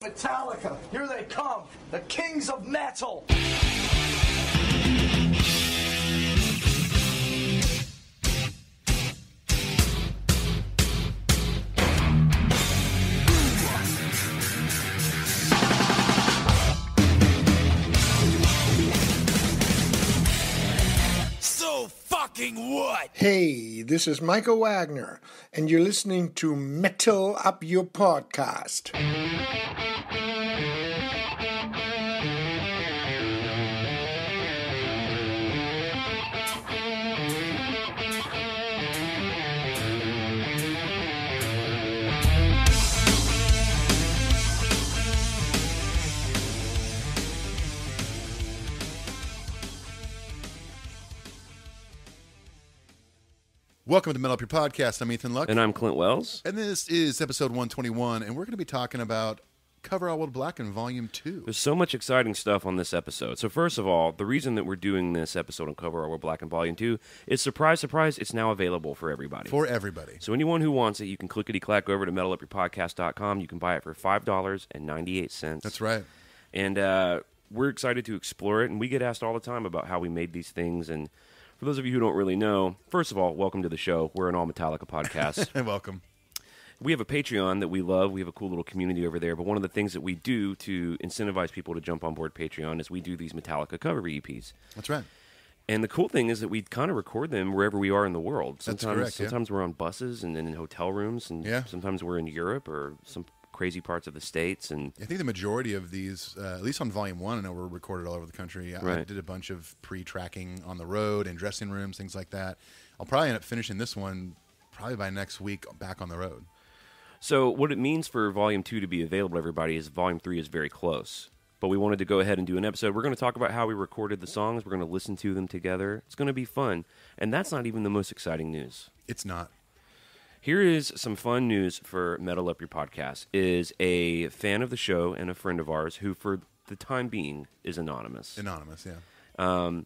Metallica, here they come, the kings of metal. Fucking? Hey, this is Michael Wagner, and you're listening to Metal Up Your Podcast. Welcome to Metal Up Your Podcast. I'm Ethan Luck. And I'm Clint Wells. And this is episode 121, and we're going to be talking about Cover Our World Blackened Volume 2. There's so much exciting stuff on this episode. So first of all, the reason that we're doing this episode on Cover Our World Blackened Volume 2 is surprise, surprise, it's now available for everybody. For everybody. so anyone who wants it, you can clickety clack over to metalupyourpodcast.com. You can buy it for $5.98. That's right. And uh, we're excited to explore it. And we get asked all the time about how we made these things. And for those of you who don't really know, first of all, welcome to the show. We're an all Metallica podcast. And welcome. we have a Patreon that we love. We have a cool little community over there. But one of the things that we do to incentivize people to jump on board Patreon is we do these Metallica cover EPs. That's right. And the cool thing is that we kind of record them wherever we are in the world. That's Sometimes, correct, yeah. sometimes we're on buses and then in hotel rooms, and Yeah. sometimes we're in Europe or some crazy parts of the states. And I think the majority of these, uh, at least on Volume 1, I know were recorded all over the country. I- I did a bunch of pre tracking on the road and dressing rooms, things like that. I'll probably end up finishing this one probably by next week back on the road. so, what it means for Volume Two to be available to everybody is Volume Three is very close. But we wanted to go ahead and do an episode. We're going to talk about how we recorded the songs. We're going to listen to them together. It's going to be fun, and that's not even the most exciting news. It's not. Here is some fun news for Metal Up Your Podcast. Is a fan of the show and a friend of ours who, for the time being, is anonymous. Anonymous, yeah.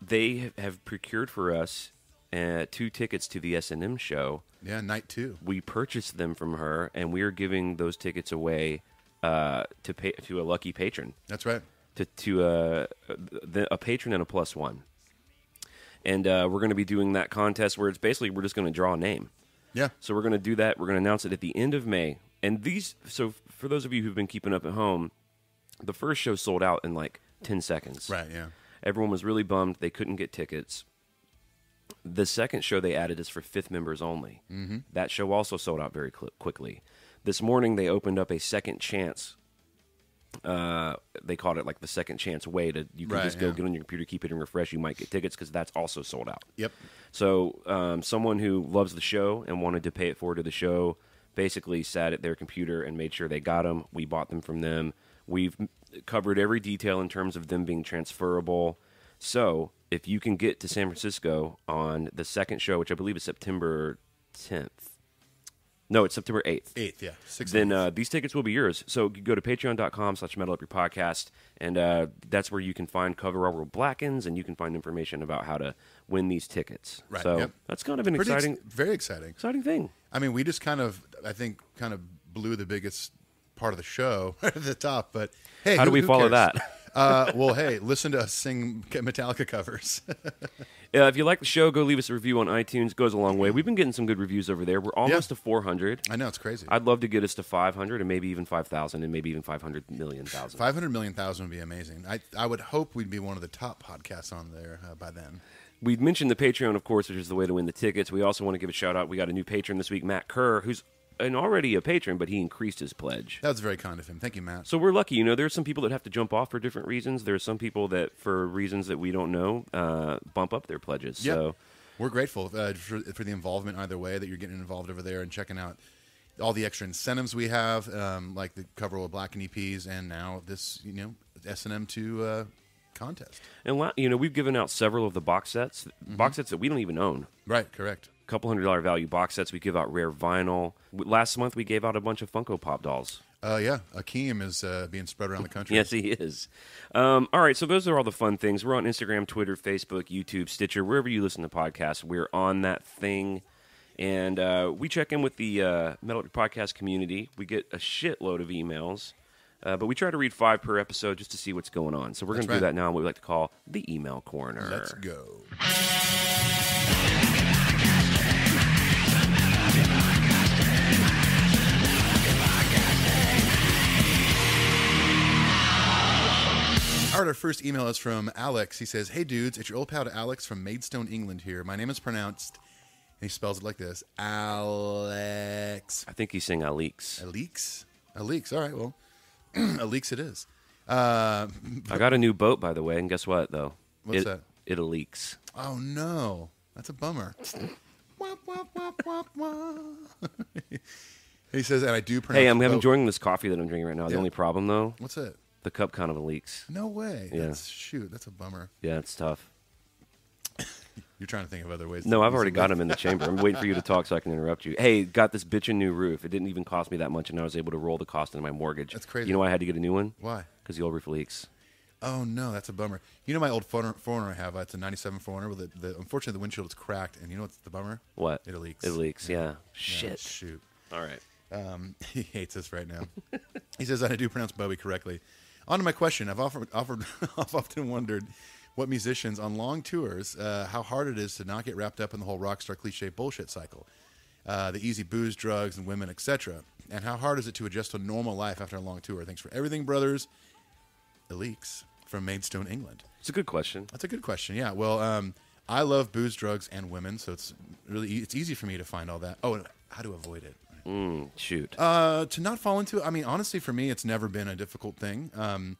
They have procured for us uh, two tickets to the S and M show. Yeah, night two. We purchased them from her, and we are giving those tickets away uh, to pay, to a lucky patron, That's right. to to uh, the, a patron and a plus one. And uh, we're going to be doing that contest where it's basically we're just going to draw a name. Yeah. So we're going to do that. We're going to announce it at the end of May. And these, so for those of you who've been keeping up at home, the first show sold out in like 10 seconds. Right, yeah. Everyone was really bummed. They couldn't get tickets. The second show they added is for fifth members only. Mm-hmm. That show also sold out very cl- quickly. This morning they opened up a second chance. Uh, they called it like the second chance way to you can Right, just go yeah. get on your computer, keep it hitting refresh. You might get tickets because that's also sold out. Yep. So, um, someone who loves the show and wanted to pay it forward to the show basically sat at their computer and made sure they got them. We bought them from them. We've covered every detail in terms of them being transferable. So, if you can get to San Francisco on the second show, which I believe is September 10th. No, it's September 8th Eighth, yeah. Six then uh, these tickets will be yours. So you go to patreon.com slash metal up your podcast, and uh, that's where you can find Cover Our World Blackens, and you can find information about how to win these tickets. Right, So yep. that's kind of an Pretty ex- exciting, very exciting. exciting thing. I mean, we just kind of, I think, kind of blew the biggest part of the show right at the top. But hey, How do we who follow cares? that? uh, well, hey, listen to us sing Metallica covers. Uh, if you like the show, go leave us a review on iTunes. Goes a long way. We've been getting some good reviews over there. We're almost Yeah. to 400. I know it's crazy. I'd love to get us to 500 and maybe even 5,000 and maybe even 500 million thousand. Five hundred million thousand would be amazing. I I would hope we'd be one of the top podcasts on there uh, by then. We mentioned the Patreon, of course, which is the way to win the tickets. We also want to give a shout out. We got a new patron this week, Matt Kerr, who's an already a patron, but he increased his pledge. That was very kind of him. Thank you, Matt. So we're lucky, you know. There's some people that have to jump off for different reasons. There's some people that, for reasons that we don't know, uh, bump up their pledges. Yep. So We're grateful uh, for, for the involvement either way that you're getting involved over there and checking out all the extra incentives we have, um, like the cover with Black and EPs, and now this, you know, S and M two uh, contest. and you know we've given out several of the box sets, Mm-hmm. box sets that we don't even own. Right. Correct. Couple hundred dollar value box sets. We give out rare vinyl. Last month we gave out a bunch of Funko Pop dolls. Uh, yeah, Akeem is uh, being spread around the country. Yes, he is. Um, all right, so those are all the fun things. We're on Instagram, Twitter, Facebook, YouTube, Stitcher, wherever you listen to podcasts. We're on that thing. And uh, we check in with the uh, Metal Podcast community. We get a shitload of emails. Uh, but we try to read five per episode just to see what's going on. So we're going That's to do that now. What we like to call the email corner. Let's go. All right, our first email is from Alex. He says, Hey dudes, it's your old pal Alex from Maidstone, England here. My name is pronounced, and he spells it like this Alex. I think he's saying Aleeks. Alex? Alex. All right, well, Alex it is. Uh, I got a new boat, by the way, and guess what, though? What's it, that? It leaks. Oh no, that's a bummer. Wop, wop, wop, wop, wop. he says, and I do pronounce. Hey, I'm, I'm enjoying this coffee that I'm drinking right now. The Yeah. only problem, though, What's it? The cup kind of leaks. No way. Yeah. That's, shoot, that's a bummer. Yeah, it's tough. You're trying to think of other ways. No, I've already got him in the chamber. I'm waiting for you to talk so I can interrupt you. Hey, got this bitchin' new roof. It didn't even cost me that much, and I was able to roll the cost into my mortgage. That's crazy. You know why I had to get a new one? Why? Because the old roof leaks. Oh no, that's a bummer. You know my old 4Runner I have. Uh, it's a '97 4Runner. With the, the unfortunately the windshield is cracked, and you know what's the bummer? What? It leaks. It leaks. Yeah. Yeah, Shit. shoot. All right. Um, he hates us right now. he says I do pronounce Bowie correctly. On to my question. I've offered, offered, I've often wondered what musicians on long tours, uh, how hard it is to not get wrapped up in the whole rock star cliche bullshit cycle, uh, the easy booze, drugs, and women, etc. And how hard is it to adjust to normal life after a long tour? Thanks for everything, brothers. Elix from Maidstone, England. It's a good question. That's a good question. Yeah. Well, um, I love booze, drugs, and women, so it's really e- it's easy for me to find all that. Oh, and how to avoid it. Mm, shoot. Uh, to not fall into. I mean, honestly, for me, it's never been a difficult thing. Um,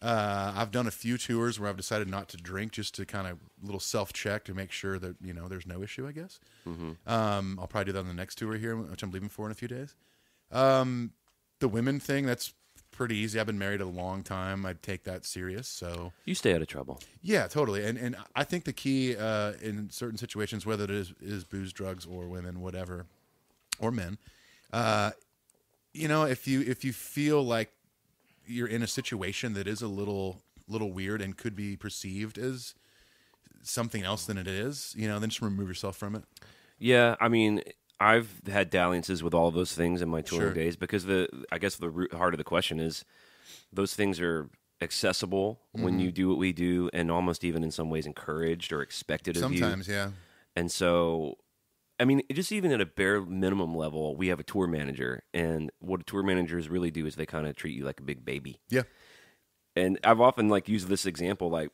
uh, I've done a few tours where I've decided not to drink just to kind of little self check to make sure that you know there's no issue. I guess. Um, I'll probably do that on the next tour here, which I'm leaving for in a few days. Um, the women thing that's pretty easy. I've been married a long time. I take that serious. So you stay out of trouble. yeah, totally. And and I think the key uh, in certain situations, whether it is is booze, drugs, or women, whatever, or men, uh, you know, if you if you feel like you're in a situation that is a little little weird and could be perceived as something else than it is, you know, then just remove yourself from it. Yeah, I mean, I've had dalliances with all of those things in my touring Sure. days because the I guess the root heart of the question is those things are accessible when Mm-hmm. you do what we do and almost even in some ways encouraged or expected of you. Sometimes, yeah, And so, I mean, just even at a bare minimum level, we have a tour manager, and what tour managers really do is they kind of treat you like a big baby. yeah, And I've often like used this example, like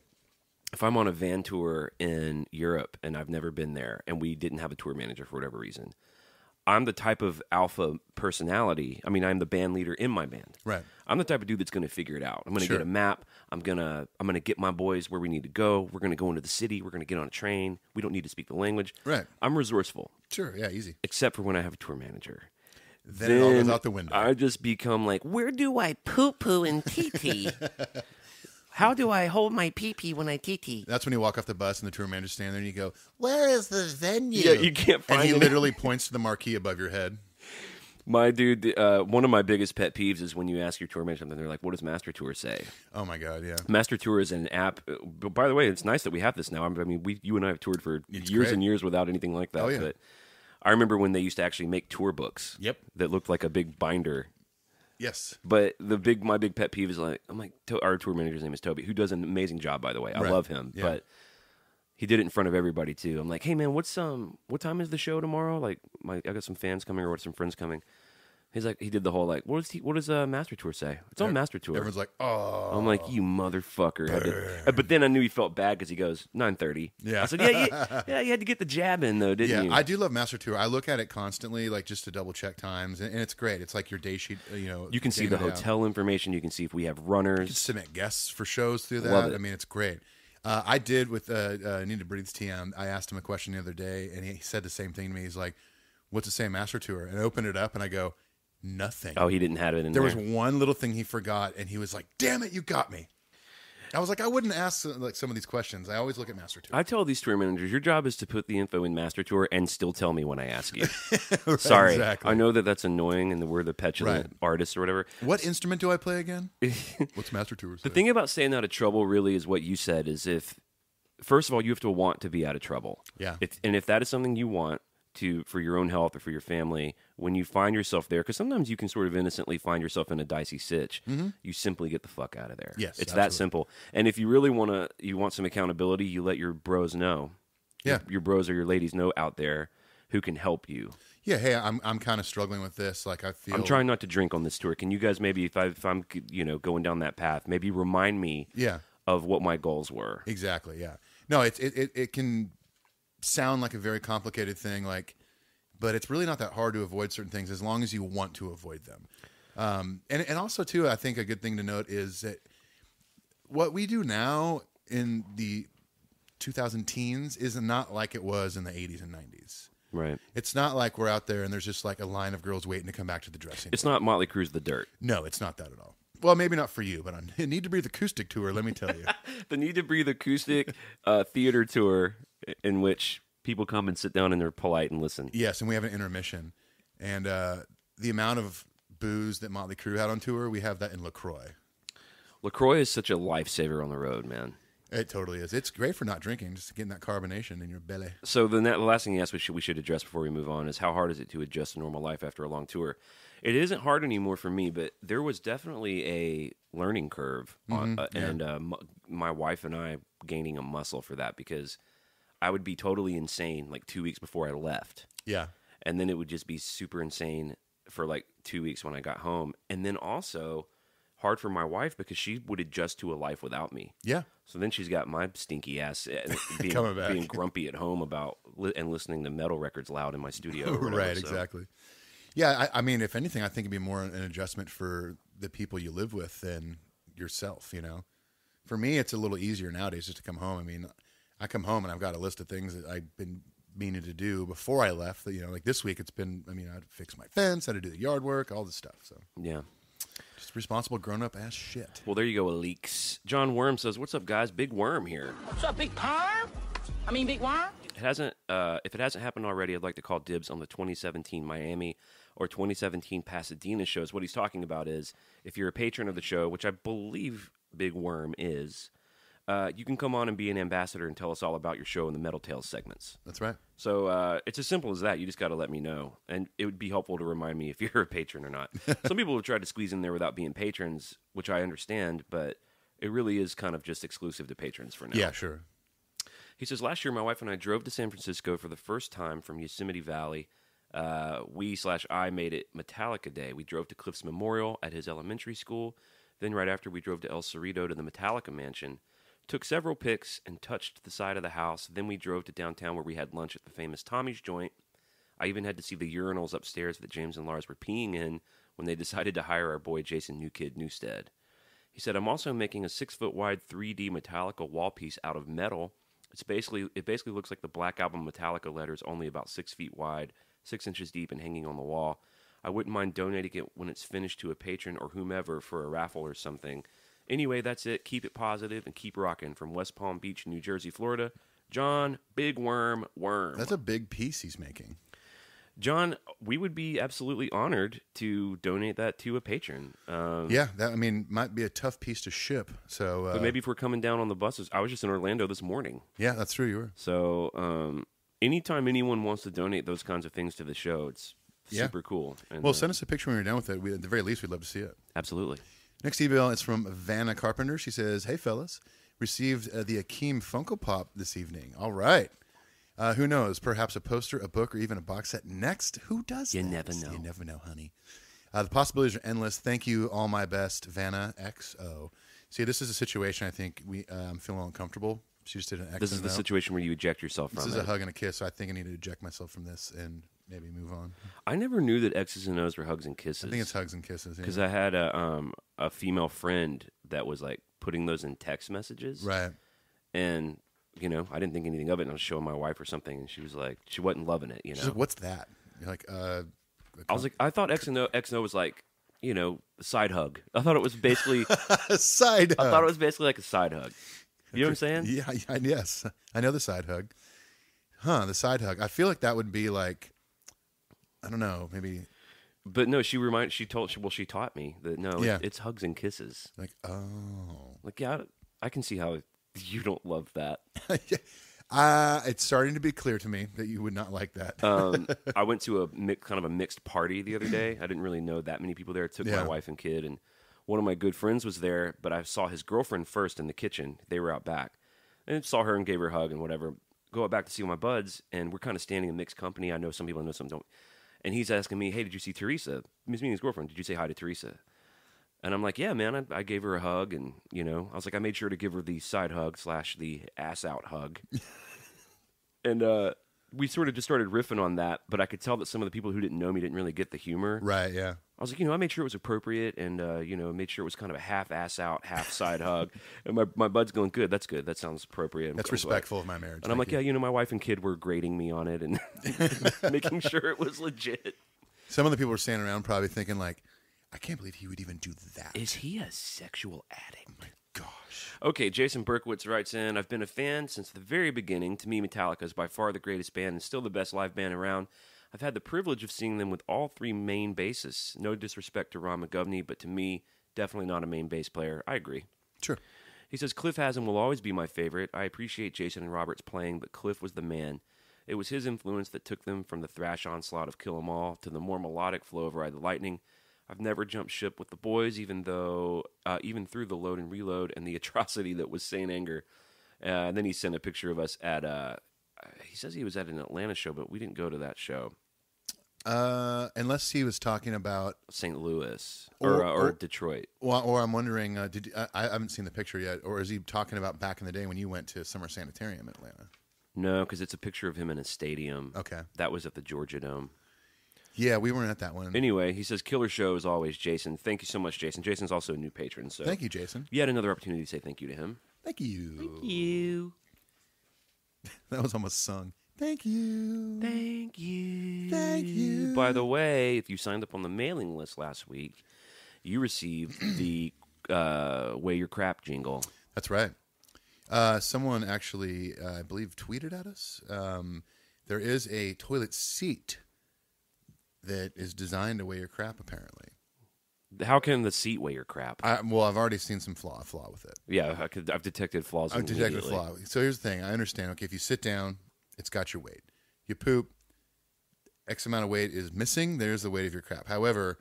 if I'm on a van tour in Europe and I've never been there, and we didn't have a tour manager for whatever reason, I'm the type of alpha personality. I mean, I'm the band leader in my band. Right. I'm the type of dude that's going to figure it out. I'm going to Sure. get a map. I'm gonna I'm gonna get my boys where we need to go. We're going to go into the city. We're going to get on a train. We don't need to speak the language. Right. I'm resourceful, sure, yeah, easy. except for when I have a tour manager. Then, it all goes out the window. I just become like, where do I poo poo and tee tee? How do I hold my pee pee when I tee tee? That's when you walk off the bus and the tour manager's standing there and you go, Where is the venue? Yeah, you can't find And he it. literally points to the marquee above your head. My dude, uh, one of my biggest pet peeves is when you ask your tour manager something, they're like, "What does Master Tour say?" Oh my god, yeah. Master Tour is an app. uh, But by the way, it's nice that we have this now. I mean, we, you and I have toured for It's years great. and years without anything like that. Oh, yeah. But I remember when they used to actually make tour books. Yep. That looked like a big binder. Yes. But the big, my big pet peeve is like, I'm like, our tour manager's name is Toby, who does an amazing job, by the way. I Right. love him, Yeah. but he did it in front of everybody too. I'm like, hey man, what's um, what time is the show tomorrow? Like, my I got some fans coming or what? some friends coming. He's like, he did the whole like, what does he, what does uh, Master Tour say? It's on Master Tour. Everyone's like, Oh I'm like, you motherfucker. Had to- but then I knew he felt bad because he goes nine thirty. Yeah. I said, yeah, yeah, yeah. You had to get the jab in though, didn't Yeah, you? I do love Master Tour. I look at it constantly, like just to double check times, and, and it's great. It's like your day sheet. uh, You know, you can see day the in out. hotel information. You can see if we have You runners. can submit guests for shows through that. Love it. I mean, it's great. Uh, I did with uh, uh, Need to Breathes TM. I asked him a question the other day, and he said the same thing to me. He's like, "What's the same Master Tour?" And I opened it up, and I go, "Nothing." Oh, he didn't have it in there there. was one little thing he forgot, and he was like, "Damn it, you got me." I was like, I wouldn't ask uh, like some of these questions. I always look at Master Tour. I tell these tour managers, your job is to put the info in Master Tour and still tell me when I ask you. Sorry, exactly. I know that that's annoying, and we're the petulant Right. artists or whatever. What instrument do I play again? What's Master Tour? The thing about staying out of trouble really is what you said. Is if first of all you have to want to be out of trouble. Yeah. If, and if that is something you want, to for your own health or for your family when you find yourself there because sometimes you can sort of innocently find yourself in a dicey sitch mm-hmm. you simply get the fuck out of there. Yes, it's that simple. And if you really want to you want some accountability you let your bros know. Yeah. your, your bros or your ladies know out there who can help you. Yeah, hey, I'm I'm kind of struggling with this. Like I feel i'm trying not to drink on this tour. Can you guys maybe if, I, if i'm you know going down that path maybe remind me Yeah, of what my goals were? Exactly. Yeah, no, it's it, it it can sound like a very complicated thing, like, but it's really not that hard to avoid certain things as long as you want to avoid them. Um, and and also too, I think a good thing to note is that what we do now in the 2000 teens is not like it was in the 80s and 90s. right It's not like we're out there and there's just like a line of girls waiting to come back to the dressing. it's not motley crue's the dirt No, it's not that at all. Well, maybe not for you, but on Need to Breathe acoustic tour, let me tell you. the Need to Breathe acoustic uh, theater tour in which people come and sit down and they're polite and listen. yes, and we have an intermission. And uh, the amount of booze that Motley Crue had on tour, we have that in LaCroix. LaCroix is such a lifesaver on the road, man. It totally is. It's great for not drinking, just getting that carbonation in your belly. So the, the last thing you asked we should, we should address before we move on is how hard is it to adjust to normal life after a long tour? It isn't hard anymore for me, but there was definitely a learning curve, on, uh, and uh, m- my wife and I gaining a muscle for that because I would be totally insane like two weeks before I left. Yeah. and then it would just be super insane for like two weeks when I got home, and then also hard for my wife because she would adjust to a life without me. Yeah. So then she's got my stinky ass uh, being, Coming back. being grumpy at home about li- and listening to metal records loud in my studio. whatever, right, so- exactly. Yeah, I, I mean, if anything, I think it'd be more an adjustment for the people you live with than yourself, you know? For me, it's a little easier nowadays just to come home. I mean, I come home and I've got a list of things that I've been meaning to do before I left. That, you know, like this week, it's been, I mean, I had to fix my fence, I had to do the yard work, all this stuff. So Yeah. just responsible, grown up ass shit. Well, there you go, leaks. John Worm says, "What's up, guys? Big Worm here." What's up, Big Perm? I mean, Big Worm? It hasn't. Uh, if it hasn't happened already, I'd like to call dibs on the 2017 Miami or 2017 Pasadena shows. What he's talking about is if you're a patron of the show, which I believe Big Worm is, uh, you can come on and be an ambassador and tell us all about your show in the Metal Tales segments. That's right. So uh, it's as simple as that. You just got to let me know, and it would be helpful to remind me if you're a patron or not. Some people have tried to squeeze in there without being patrons, which I understand, but it really is kind of just exclusive to patrons for now. Yeah, sure. He says, Last year, my wife and I drove to San Francisco for the first time from Yosemite Valley. Uh, we slash I made it Metallica Day. We drove to Cliffs Memorial at his elementary school. Then, right after, we drove to El Cerrito to the Metallica mansion. Took several pics and touched the side of the house. Then we drove to downtown where we had lunch at the famous Tommy's joint. I even had to see the urinals upstairs that James and Lars were peeing in when they decided to hire our boy Jason Newkid Newstead. He said, "I'm also making a six foot wide 3D Metallica wall piece out of metal. It's basically it basically looks like the Black Album Metallica letters, only about six feet wide, six inches deep, and hanging on the wall. I wouldn't mind donating it when it's finished to a patron or whomever for a raffle or something. Anyway, that's it. Keep it positive and keep rocking. From West Palm Beach, New Jersey, Florida, John Big Worm Worm. That's a big piece he's making. John, we would be absolutely honored to donate that to a patron. Um, Yeah, that I mean might be a tough piece to ship. So uh, But maybe if we're coming down on the buses, I was just in Orlando this morning. yeah, that's true. You were. So um, anytime anyone wants to donate those kinds of things to the show, it's Yeah. super cool. And, Well, uh, send us a picture when you're done with it. We, at the very least, we'd love to see it. absolutely. Next email is from Vanna Carpenter. She says, "Hey fellas, received uh, the Akeem Funko Pop this evening. All right." Uh, who knows? Perhaps a poster, a book, or even a box set next. Who does? You that? never know. You never know, honey. Uh, the possibilities are endless. Thank you, all my best, Vanna XO. See, this is a situation I think we. Uh, I'm feeling uncomfortable. She just did an X. This is the situation where you eject yourself from. This is it. a hug and a kiss. So I think I need to eject myself from this and maybe move on. I never knew that X's and O's were hugs and kisses. I think it's hugs and kisses. yeah. because I had a um, a female friend that was like putting those in text messages, right. And you know, I didn't think anything of it, and I was showing my wife or something, and she was like, she wasn't loving it. You know, like, "What's that?" You're like, "Uh." I was like, I thought X and O X and O was like, you know, side hug. I thought it was basically, a side. I hug. thought it was basically like a side hug. You know what I'm saying? Yeah, yeah, yes. I know the side hug. Huh, the side hug. I feel like that would be like I don't know, maybe But no, she reminded. She told. Well, she taught me that no, Yeah. it, it's hugs and kisses. like oh. Like, yeah, I, I can see how you don't love that. Uh, it's starting to be clear to me that you would not like that. Um, I went to a mi- kind of a mixed party the other day. I didn't really know that many people there. I took Yeah. my wife and kid, and one of my good friends was there. But I saw his girlfriend first in the kitchen. They were out back, and saw her and gave her a hug and whatever. Go out back to see my buds, and we're kind of standing in mixed company. I know some people, I know some don't. And he's asking me, "Hey, did you see Teresa? Miss meaning his girlfriend. Did you say hi to Teresa?" And I'm like, "Yeah, man. I, I gave her a hug, and you know, I was like, I made sure to give her the side hug slash the ass out hug." and uh, we sort of just started riffing on that. But I could tell that some of the people who didn't know me didn't really get the humor. right? Yeah. I was like, you know, I made sure it was appropriate, and uh, you know, made sure it was kind of a half ass out, half side hug. And my my bud's going, good, that's good, that sounds appropriate. That's I'm glad." respectful of my marriage. And I'm like, you. yeah, you know, my wife and kid were grading me on it and making sure it was legit. Some of the people were standing around probably thinking like, I can't believe he would even do that. Is he a sexual addict? My gosh. Okay, Jason Berkowitz writes in I've been a fan since the very beginning. To me, Metallica is by far the greatest band and still the best live band around. I've had the privilege of seeing them with all three main bassists. No disrespect to Ron McGovney, but to me, definitely not a main bass player. I agree. Sure. He says Cliff Haslam will always be my favorite. I appreciate Jason and Robert's playing, but Cliff was the man. It was his influence that took them from the thrash onslaught of Kill 'Em All to the more melodic flow of Ride the Lightning. I've never jumped ship with the boys, even though, uh, even through the load and reload and the atrocity that was Saint Anger. Uh, and then he sent a picture of us at. Uh, he says he was at an Atlanta show, but we didn't go to that show. Uh, unless he was talking about, St. Louis Or- or, uh, or, or- Detroit. or, or I'm wondering, uh, did I, I haven't seen the picture yet, or is he talking about back in the day when you went to Summer Sanitarium in Atlanta? No, because it's a picture of him in a stadium. Okay. That was at the Georgia Dome. Yeah, we weren't at that one. Anyway, he says killer show as always, Jason. Thank you so much, Jason. Jason's also a new patron, so Thank you, Jason. You had another opportunity to say thank you to him. Thank you. Thank you. That was almost sung. Thank you. Thank you. Thank you. By the way, if you signed up on the mailing list last week, you received the uh, "Weigh Your Crap" jingle. That's right. Uh, someone actually, uh, I believe, tweeted at us. Um, there is a toilet seat that is designed to weigh your crap. Apparently, How can the seat weigh your crap? I, well, I've already seen some flaw flaw with it. yeah, I could, I've detected flaws. I've detected flaw. So here's the thing. I understand. Okay, if you sit down, it's got your weight. You poop, X amount of weight is missing. There's the weight of your crap. However,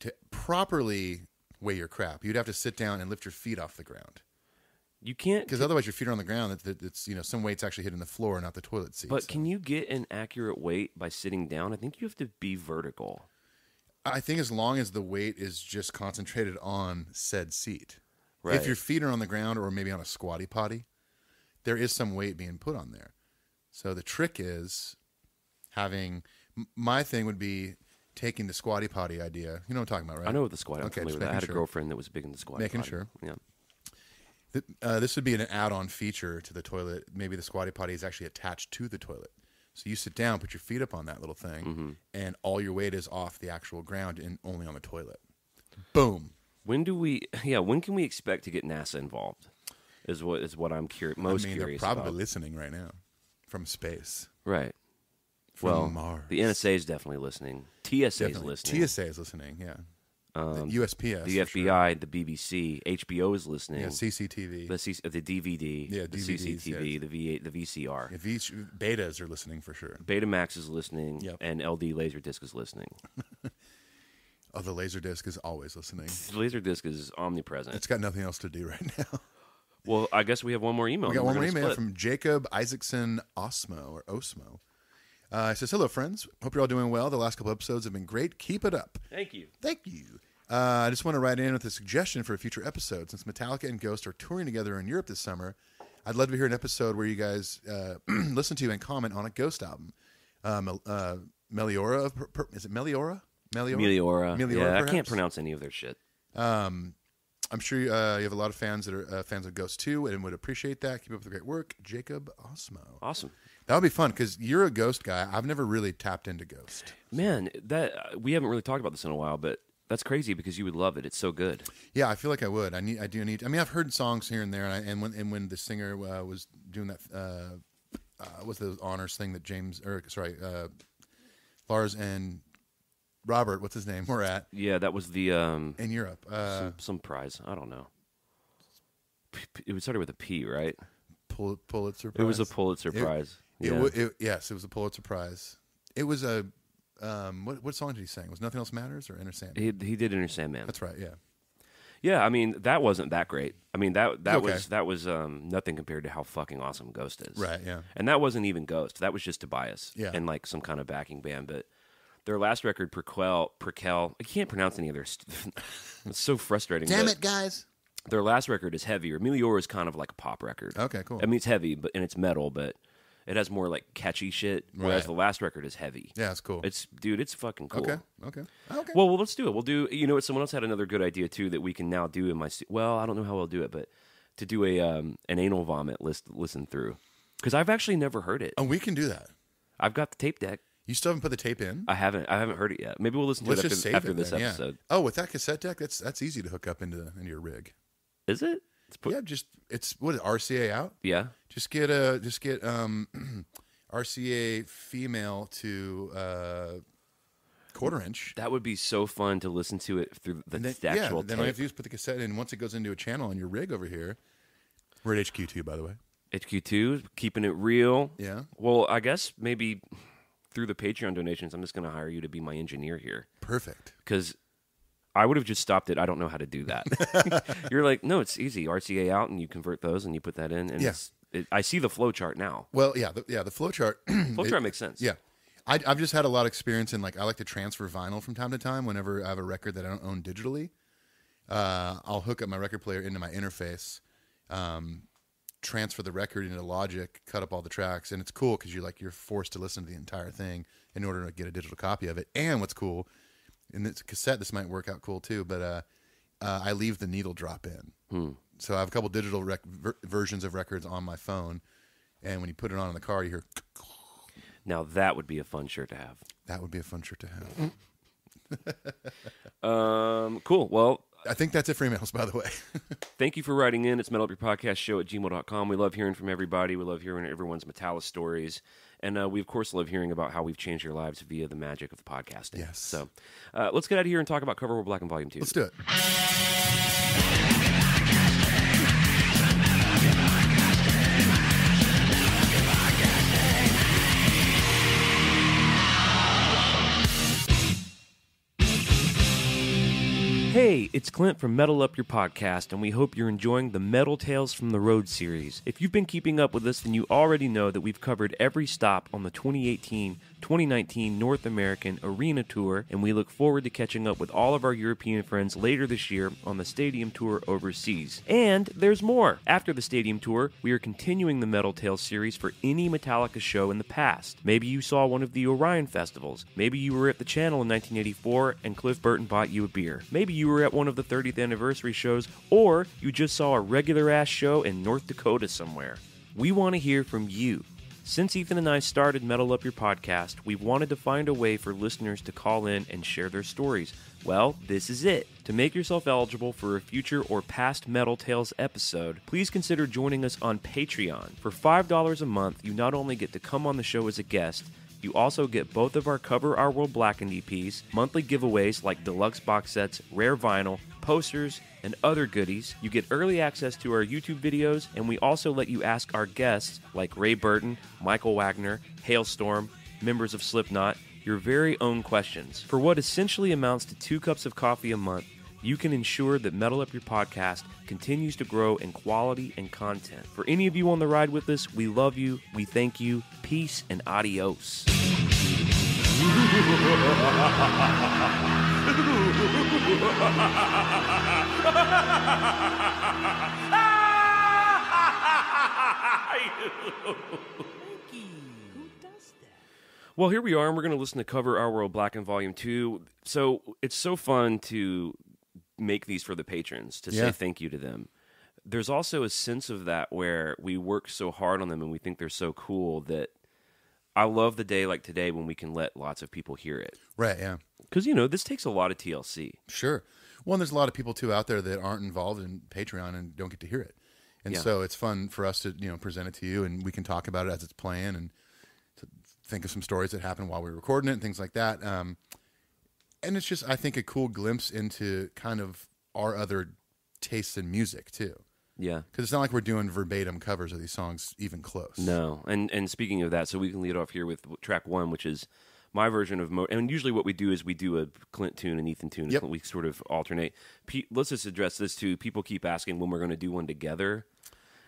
to properly weigh your crap, you'd have to sit down and lift your feet off the ground. You can't. Because otherwise, your feet are on the ground. It's, it's you know some weight's actually hitting the floor, not the toilet seat. But So- can you get an accurate weight by sitting down? I think you have to be vertical. I think as long as the weight is just concentrated on said seat. Right. If your feet are on the ground or maybe on a squatty potty, there is some weight being put on there. So the trick is having my thing would be taking the squatty potty idea. You know what I'm talking about, right? I know what the squatty. I'm Okay, familiar with. I had making a girlfriend that was big in the squatty. Making potty. sure. Yeah. Uh, this would be an add-on feature to the toilet. Maybe the squatty potty is actually attached to the toilet. So you sit down, put your feet up on that little thing, Mm-hmm. and all your weight is off the actual ground and only on the toilet. Boom. When do we? Yeah. When can we expect to get NASA involved? Is what is what I'm curious. Most I mean, they're curious probably about. listening right now from space. Right. From well, Mars. the NSA is definitely listening. TSA is listening. TSA is listening. Yeah. The USPS. the for sure. FBI, the BBC, HBO is listening. Yeah. CCTV. the, C- the DVD, Yeah, the DVDs, CCTV, yes. the V8, the VCR. Yeah, v- betas are listening for sure. Betamax is listening, Yep. and LD Laserdisc is listening. Oh, the Laserdisc is always listening. The LaserDisc is omnipresent. It's got nothing else to do right now. well, I guess we have one more email. We got one more email split. from Jacob Isaacson Osmo or Osmo. Uh, it says, "Hello, friends. Hope you're all doing well. The last couple episodes have been great. Keep it up. Thank you. Thank you. Uh, I just want to write in with a suggestion for a future episode. Since Metallica and Ghost are touring together in Europe this summer, I'd love to hear an episode where you guys uh, listen to and comment on a Ghost album. Mel- uh, Meliora, of per- per- is it Meliora? Meliora? Meliora. Meliora, yeah, I can't pronounce any of their shit. I'm sure uh, you have a lot of fans that are uh, fans of Ghost too, and would appreciate that. Keep up the great work, Jacob Osmo. Awesome. That would be fun because you're a Ghost guy. I've never really tapped into Ghost. Man, that uh, we haven't really talked about this in a while, but that's crazy because you would love it. It's so good. Yeah, I feel like I would. I need. I do need. I mean, I've heard songs here and there, and, I, and when and when the singer uh, was doing that, uh, uh, what's the honors thing that James or sorry, uh, Lars and Robert, what's his name? We're at Yeah, that was the um in Europe. Uh, some, some prize. I don't know. P- It started with a P, right? Pul- Pulitzer. It was a Prize. Pulitzer It- Prize. It, yeah. wa- it- yes, it was a Pulitzer Prize. It was a um, what what song did he sing? Was Nothing Else Matters or Enter Sandman? he, he did Enter Sandman. That's right. Yeah. Yeah, I mean that wasn't that great. I mean that that okay. was that was um, nothing compared to how fucking awesome Ghost is. Right, yeah. And that wasn't even Ghost. That was just Tobias. Yeah. And like some kind of backing band. But their last record, Prequelle, Prequelle, I can't pronounce any of their. St- it's so frustrating. Damn it, guys! Their last record is heavier. Melior is kind of like a pop record. Okay, cool. I mean, it's heavy, but and it's metal, but it has more like catchy shit. Whereas Right. the last record is heavy. Yeah, it's cool. It's dude, it's fucking cool. okay. Okay. Okay. Well, well, let's do it. We'll do. You know what? Someone else had another good idea too that we can now do in my. stu- Well, I don't know how we'll do it, but to do a um, an anal vomit list listen through because I've actually never heard it. oh, we can do that. I've got the tape deck. You still haven't put the tape in. I haven't. I haven't heard it yet. Maybe we'll listen to Let's it just after, save after it this then, yeah. episode. Oh, with that cassette deck, that's that's easy to hook up into into your rig. Is it? It's put, yeah, just it's what is RCA out. Just get a just get um RCA female to uh quarter inch. That would be so fun to listen to it through the, then, the actual yeah, then all you have to do is put the cassette in. Once it goes into a channel on your rig over here, we're at HQ2, by the way. HQ2, keeping it real. Yeah. Well, I guess maybe through the Patreon donations, I'm just going to hire you to be my engineer here. Perfect. because I would have just stopped it. I don't know how to do that. You're like, no, it's easy. RCA out, and you convert those, and you put that in. And Yeah. it's, it, I see the flow chart now. Well, yeah, the, yeah, the flow chart. Flow chart makes sense. Yeah. I, I've just had a lot of experience in like I like to transfer vinyl from time to time. Whenever I have a record that I don't own digitally, uh, I'll hook up my record player into my interface, um, transfer the record into Logic, cut up all the tracks, and it's cool because you're like you're forced to listen to the entire thing in order to get a digital copy of it. And what's cool, in this cassette, this might work out cool too, but uh, uh, I leave the needle drop in. So I have a couple digital rec- ver- versions of records on my phone, and when you put it on in the car, you hear. Now that would be a fun shirt to have. That would be a fun shirt to have. Um, cool. Well, I think that's it for emails, by the way. thank you for writing in. It's Metal Up Your Podcast Show at gmail.com. We love hearing from everybody. We love hearing everyone's Metallica stories. And uh, we, of course, love hearing about how we've changed your lives via the magic of podcasting. Yes. So uh, let's get out of here and talk about Cover World Blackened Volume 2. Let's do it. Hey, it's Clint from Metal Up Your Podcast, and we hope you're enjoying the Metal Tales from the Road series. If you've been keeping up with us, then you already know that we've covered every stop on the 2018 2019 North American Arena Tour, and we look forward to catching up with all of our European friends later this year on the Stadium Tour overseas. And there's more! After the Stadium Tour, we are continuing the Metal Tales series for any Metallica show in the past. Maybe you saw one of the Orion festivals. Maybe you were at the channel in 1984 and Cliff Burton bought you a beer. Maybe you were at one of the 30th anniversary shows, or you just saw a regular ass show in North Dakota somewhere. We want to hear from you. Since Ethan and I started Metal Up Your Podcast, we've wanted to find a way for listeners to call in and share their stories. Well, this is it. To make yourself eligible for a future or past Metal Tales episode, please consider joining us on Patreon. For $5 a month, you not only get to come on the show as a guest, you also get both of our Cover Our World Blackened EPs, monthly giveaways like deluxe box sets, rare vinyl, posters, and other goodies. You get early access to our YouTube videos, and we also let you ask our guests, like Ray Burton, Michael Wagner, Halestorm, members of Slipknot, your very own questions. For what essentially amounts to two cups of coffee a month, you can ensure that Metal Up Your Podcast continues to grow in quality and content. For any of you on the ride with us, we love you, we thank you, peace, and adios. Well, here we are, and we're going to listen to Cover Our World Blackened Volume 2. So it's so fun to make these for the patrons, to say thank you to them. There's also a sense of that where we work so hard on them and we think they're so cool that I love the day like today when we can let lots of people hear it. Right, yeah. Because, you know, this takes a lot of TLC. Sure. Well, and there's a lot of people too out there that aren't involved in Patreon and don't get to hear it. And Yeah. so it's fun for us to, you know, present it to you and we can talk about it as it's playing and to think of some stories that happened while we were recording it and things like that. Um, and it's just, I think, a cool glimpse into kind of our other tastes in music too. Yeah. because it's not like we're doing verbatim covers of these songs, even close. No, and and speaking of that, so we can lead off here with track one, which is my version of mo. And usually, what we do is we do a Clint tune and Ethan tune. Yep. We sort of alternate. Pe- let's just address this too. People keep asking when we're going to do one together.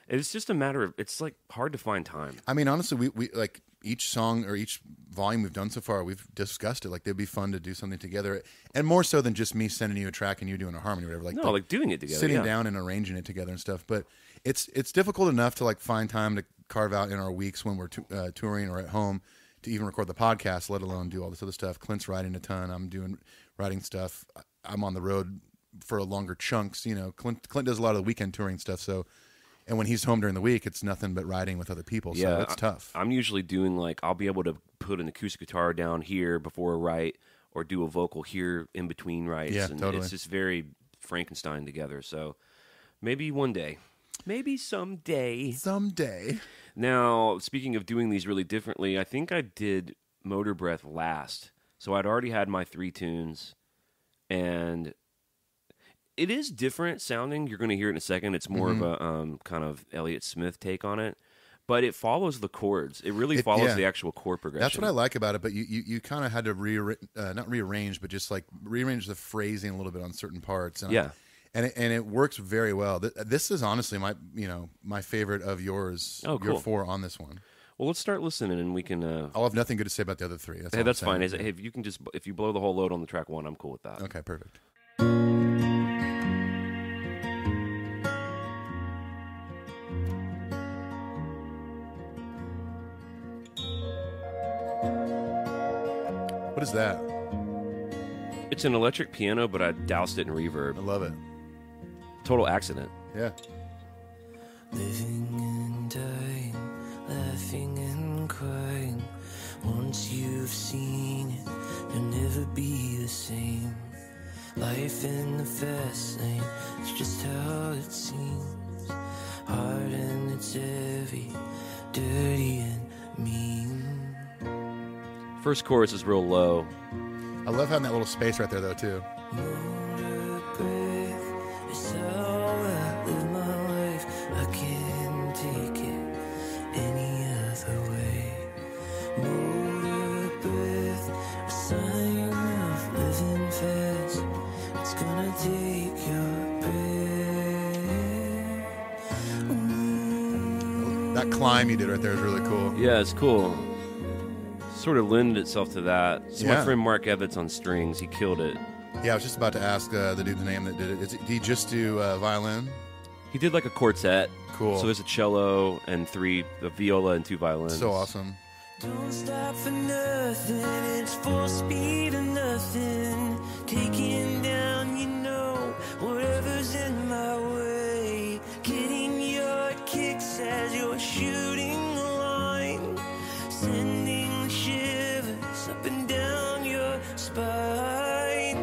It's just a matter of it's like hard to find time. I mean, honestly, we, we like each song or each volume we've done so far, we've discussed it. Like, it'd be fun to do something together, and more so than just me sending you a track and you doing a harmony or whatever. Like, No, like doing it together. sitting yeah. down and arranging it together and stuff. But it's it's difficult enough to like find time to carve out in our weeks when we're t- uh, touring or at home to even record the podcast, let alone do all this other stuff. Clint's writing a ton. I'm doing writing stuff. I'm on the road for longer chunks. You know, Clint Clint does a lot of the weekend touring stuff. So, and when he's home during the week, it's nothing but writing with other people. So Yeah, it's tough. I'm usually doing like I'll be able to put an acoustic guitar down here before a write, or do a vocal here in between writes. Yeah, and totally. It's just very Frankenstein together. So maybe one day, maybe someday. Someday. Now, speaking of doing these really differently, I think I did Motor Breath last. So I'd already had my three tunes, and it is different sounding. You're going to hear it in a second. It's more Mm-hmm. of a um, kind of Elliott Smith take on it, but it follows the chords. It really It- follows yeah. the actual chord progression. That's what I like about it. But you you, you kind of had to rearrange, uh, not rearrange, but just like rearrange the phrasing a little bit on certain parts. And I- Yeah. And it, and it works very well. This is honestly my you know my favorite of yours. Oh, cool. Your four on this one. Well, let's start listening, and we can. Uh, I'll have nothing good to say about the other three. That's hey, that's fine. Is hey, if you can just if you blow the whole load on the track one, I'm cool with that. Okay, perfect. What is that? It's an electric piano, but I doused it in reverb. I love it. Total accident. Yeah. Living and dying, laughing and crying. Once you've seen it, you'll never be the same. Life in the fast lane, it's just how it seems. Hard and it's heavy, dirty and mean. First chorus is real low. I love having that little space right there, though, too. That climb you did right there is really cool. Yeah, it's cool. Sort of lended itself to that. It's my Yeah. friend Mark Evitts on strings. He killed it. Yeah, I was just about to ask uh, the dude's name that did it. Is it did he just do uh, violin? He did like a quartet. Cool. So there's a cello and three, a viola and two violins. So awesome. Don't stop for nothing, it's full speed or nothing. Taking down, you know, whatever's in kicks as you're shooting a line. Sending shivers up and down your spine.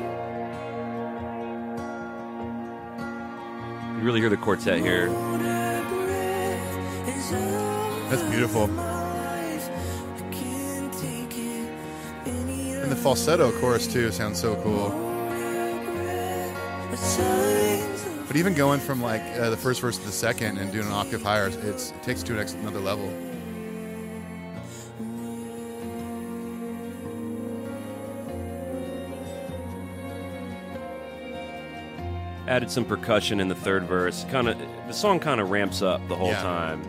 You really hear the quartet here. Motor breath is all That's beautiful. my life. I can't take it any And the falsetto chorus too sounds so cool. The signs of But even going from like uh, the first verse to the second and doing an octave higher, it's, it takes it to an ex- another level. Added some percussion in the third verse. Kind of, the song kind of ramps up the whole Yeah. time.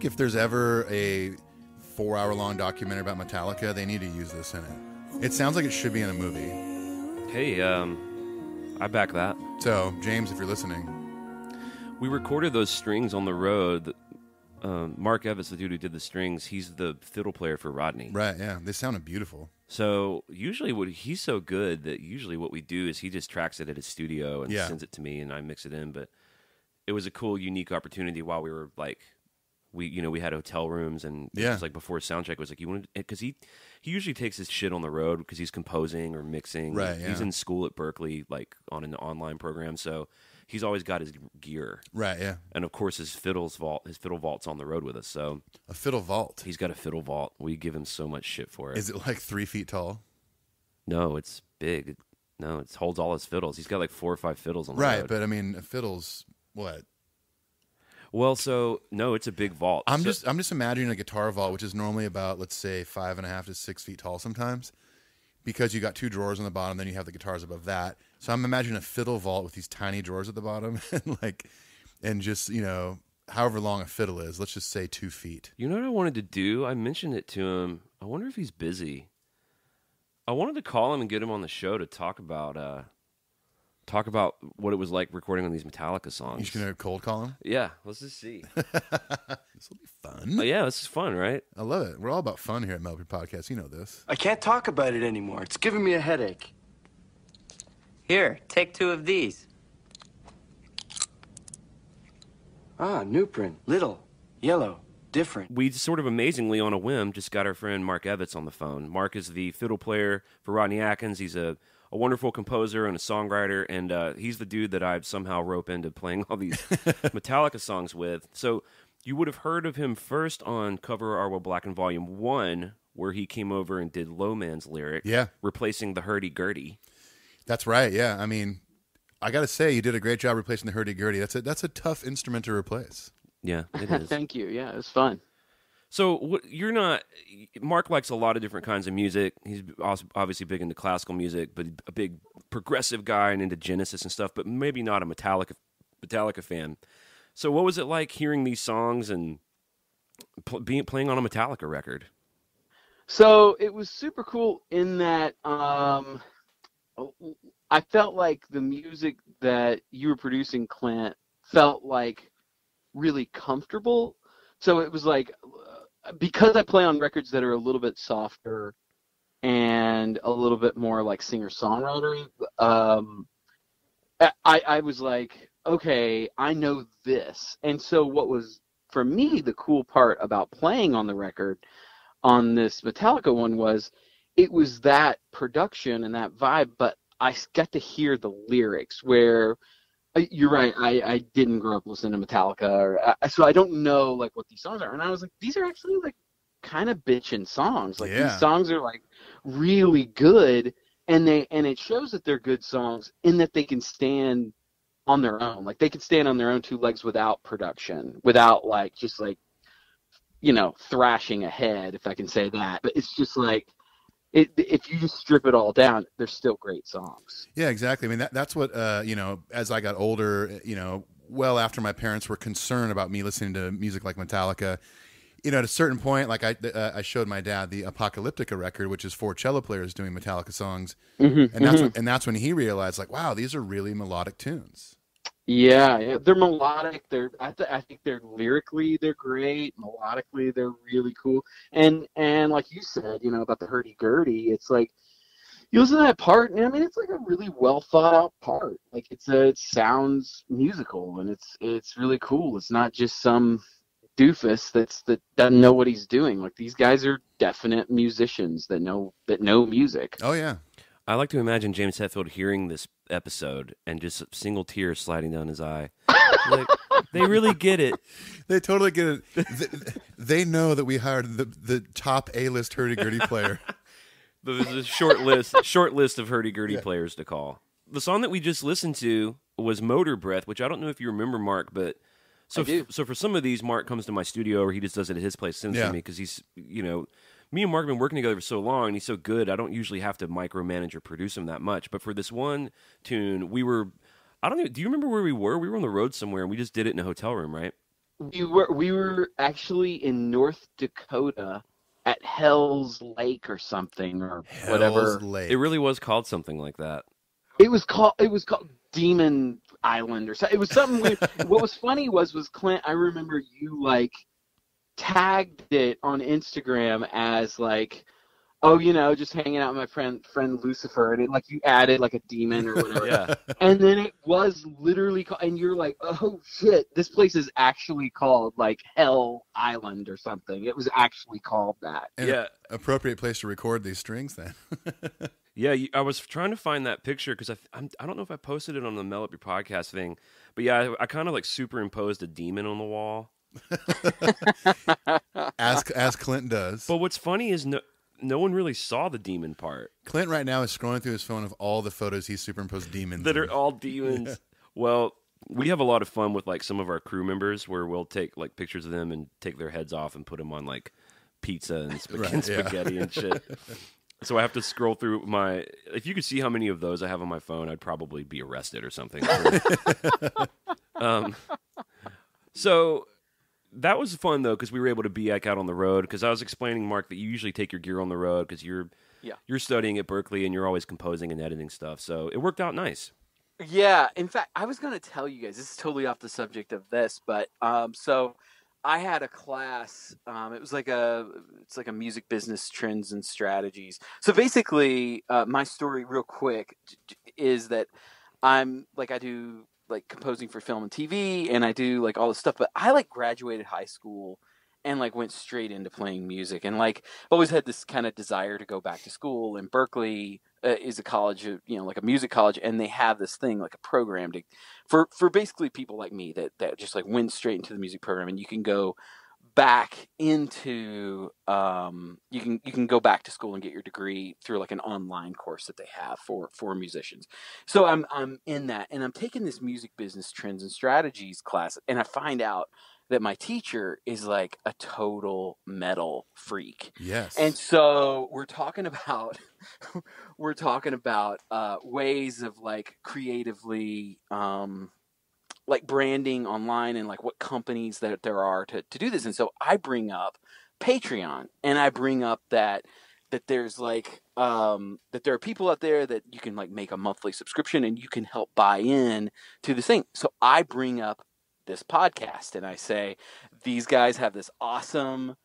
Like if there's ever a four hour long documentary about Metallica, they need to use this in it. It sounds like it should be in a movie. Hey, um, I back that. So, James, if you're listening, We recorded those strings on the road. Um, Mark Evitts, the dude who did the strings, he's the fiddle player for Rodney. right? Yeah, they sounded beautiful. So usually, what he's so good that usually what we do is he just tracks it at his studio and Yeah. sends it to me, and I mix it in. But it was a cool, unique opportunity while we were like, we you know we had hotel rooms and it Yeah. was like before sound check it was like you wanted because he he usually takes his shit on the road because he's composing or mixing. Right, He's in school at Berklee, like on an online program, so he's always got his gear. Right? Yeah, And of course, his fiddles vault, his fiddle vault's on the road with us. So a fiddle vault. he's got a fiddle vault. We give him so much shit for it. Is it like three feet tall? No, it's big. No, it holds all his fiddles. He's got like four or five fiddles on the Right, road. but I mean, a fiddle's what? Well, so no, it's a big vault. I'm So- just I'm just imagining a guitar vault, which is normally about let's say five and a half to six feet tall sometimes, because you got two drawers on the bottom, then you have the guitars above that. So I'm imagining a fiddle vault with these tiny drawers at the bottom, and like, and just you know, however long a fiddle is, let's just say two feet. You know what I wanted to do? I mentioned it to him. I wonder if he's busy. I wanted to call him and get him on the show to talk about uh talk about what it was like recording on these Metallica songs. You just gonna cold call him? Yeah, let's just see. This will be fun. oh, yeah, this is fun, right? I love it. We're all about fun here at Metal Up Your Podcast. You know this. I can't talk about it anymore. It's giving me a headache. Here, take two of these. Ah, Nuprin. Little, yellow, different. we sort of amazingly on a whim just got our friend Mark Evitts on the phone. Mark is the fiddle player for Rodney Atkins. He's a, a wonderful composer and a songwriter, and uh, he's the dude that I've somehow rope into playing all these Metallica songs with. So you would have heard of him first on Cover Our World Blackened Volume 1, where he came over and did Low Man's lyric, Yeah. replacing the hurdy-gurdy. That's right. Yeah. I mean, I got to say, you did a great job replacing the hurdy gurdy. That's a that's a tough instrument to replace. Yeah, it is. Thank you. Yeah, it was fun. So you're not. Mark likes a lot of different kinds of music. He's obviously big into classical music, but a big progressive guy and into Genesis and stuff. But maybe not a Metallica Metallica fan. So what was it like hearing these songs and pl- being playing on a Metallica record? So it was super cool in that um, I felt like the music that you were producing, Clint, felt like really comfortable. So it was like because I play on records that are a little bit softer and a little bit more like singer songwriter. Um, I I was like, okay, I know this, and so what was for me the cool part about playing on the record on this Metallica one was it was that production and that vibe, but I got to hear the lyrics where you're right. I, I didn't grow up listening to Metallica, or, uh, so I don't know like what these songs are. And I was like, these are actually like kind of bitching songs. Like Yeah. these songs are like really good, and they and it shows that they're good songs in that they can stand on their own. Like they can stand on their own two legs without production, without like just like you know thrashing ahead, if I can say that. But it's just like it, if you just strip it all down, they're still great songs. Yeah, exactly. I mean, that, that's what uh, you know. As I got older, you know, well after my parents were concerned about me listening to music like Metallica, you know, at a certain point, like I, uh, I showed my dad the Apocalyptica record, which is four cello players doing Metallica songs, Mm-hmm, and that's when, and that's when he realized, like, wow, these are really melodic tunes. Yeah, yeah, they're melodic. They're I, th- I think they're lyrically they're great. Melodically they're really cool. And and like you said, you know about the hurdy gurdy, it's like you listen to that part, and I mean it's like a really well thought out part. Like it's a it sounds musical, and it's it's really cool. It's not just some doofus that's that doesn't know what he's doing. Like these guys are definite musicians that know that know music. Oh yeah, I like to imagine James Hetfield hearing this episode and just a single tear sliding down his eye. like, they really get it. they totally get it. they, they know that we hired the the top A list hurdy gurdy player. There's a short list, short list of hurdy gurdy players to call. The song that we just listened to was Motorbreath, which I don't know if you remember, Mark, but so I so for some of these, Mark comes to my studio or he just does it at his place, sends it Yeah. to me because he's you know. Me and Mark have been working together for so long, and he's so good. I don't usually have to micromanage or produce him that much. But for this one tune, we were, I don't know, do you remember where we were? We were on the road somewhere, and we just did it in a hotel room, right? we were we were actually in North Dakota at Hell's Lake or something or whatever. Lake. It really was called something like that. It was called it was called Demon Island or something. It was something weird. what was funny was was Clint. I remember you like tagged it on Instagram as like, oh, you know, just hanging out with my friend friend Lucifer, and it like you added like a demon or whatever. Yeah. And then it was literally called, and you're like, oh shit, this place is actually called like Hell Island or something. It was actually called that. And Yeah. Appropriate place to record these strings then. Yeah, you, I was trying to find that picture because I, I'm, I don't know if I posted it on the Metal Up Your Podcast thing, but yeah, I, I kind of like superimposed a demon on the wall. as as Clint does. But what's funny is no, no one really saw the demon part. Clint right now is scrolling through his phone of all the photos he's superimposed demons. that in. are all demons. Well, we have a lot of fun with like some of our crew members where we'll take like pictures of them and take their heads off and put them on like pizza and, sp- Right, and yeah. spaghetti and shit. So I have to scroll through my. If you could see how many of those I have on my phone, I'd probably be arrested or something. um, so that was fun though because we were able to be like out on the road. Because I was explaining Mark that you usually take your gear on the road because you're Yeah. you're studying at Berklee and you're always composing and editing stuff. So it worked out nice. Yeah, in fact, I was going to tell you guys. This is totally off the subject of this, but um, so I had a class. Um, it was like a it's like a music business trends and strategies. So basically, uh, my story, real quick, is that I'm like I do like composing for film and TV, and I do like all this stuff. But I like graduated high school and like went straight into playing music, and like always had this kind of desire to go back to school. And Berklee uh, is a college, of, you know, like a music college, and they have this thing like a program to for for basically people like me that that just like went straight into the music program, and you can go back into um you can you can go back to school and get your degree through like an online course that they have for for musicians so i'm i'm in that and i'm taking this music business trends and strategies class and i find out that my teacher is like a total metal freak yes. and so we're talking about we're talking about uh, ways of like creatively um, like branding online and like what companies that there are to, to do this. And so I bring up Patreon and I bring up that that there's like um, that there are people out there that you can like make a monthly subscription and you can help buy in to this thing. So I bring up this podcast and I say these guys have this awesome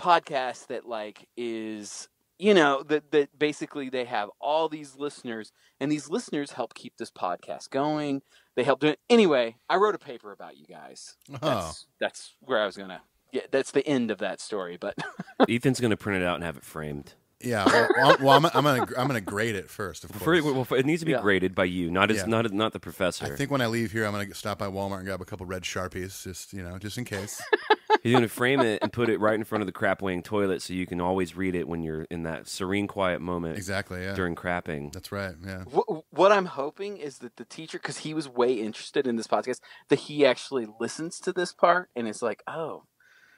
podcast that like is you know that that basically they have all these listeners and these listeners help keep this podcast going they helped do it anyway i wrote a paper about you guys Oh. that's that's where i was gonna yeah that's the end of that story but Ethan's going to print it out and have it framed. Yeah. Well, well, well, I'm, I'm gonna I'm gonna grade it first. Of For, course. well, it needs to be Yeah. graded by you, not as Yeah. not not the professor. I think when I leave here, I'm gonna stop by Walmart and grab a couple red sharpies, just you know, just in case. He's going to frame it and put it right in front of the crap weighing toilet, so you can always read it when you're in that serene, quiet moment exactly. Yeah. during crapping. That's right. Yeah. what, what i'm hoping is that the teacher because he was way interested in this podcast that he actually listens to this part and it's like oh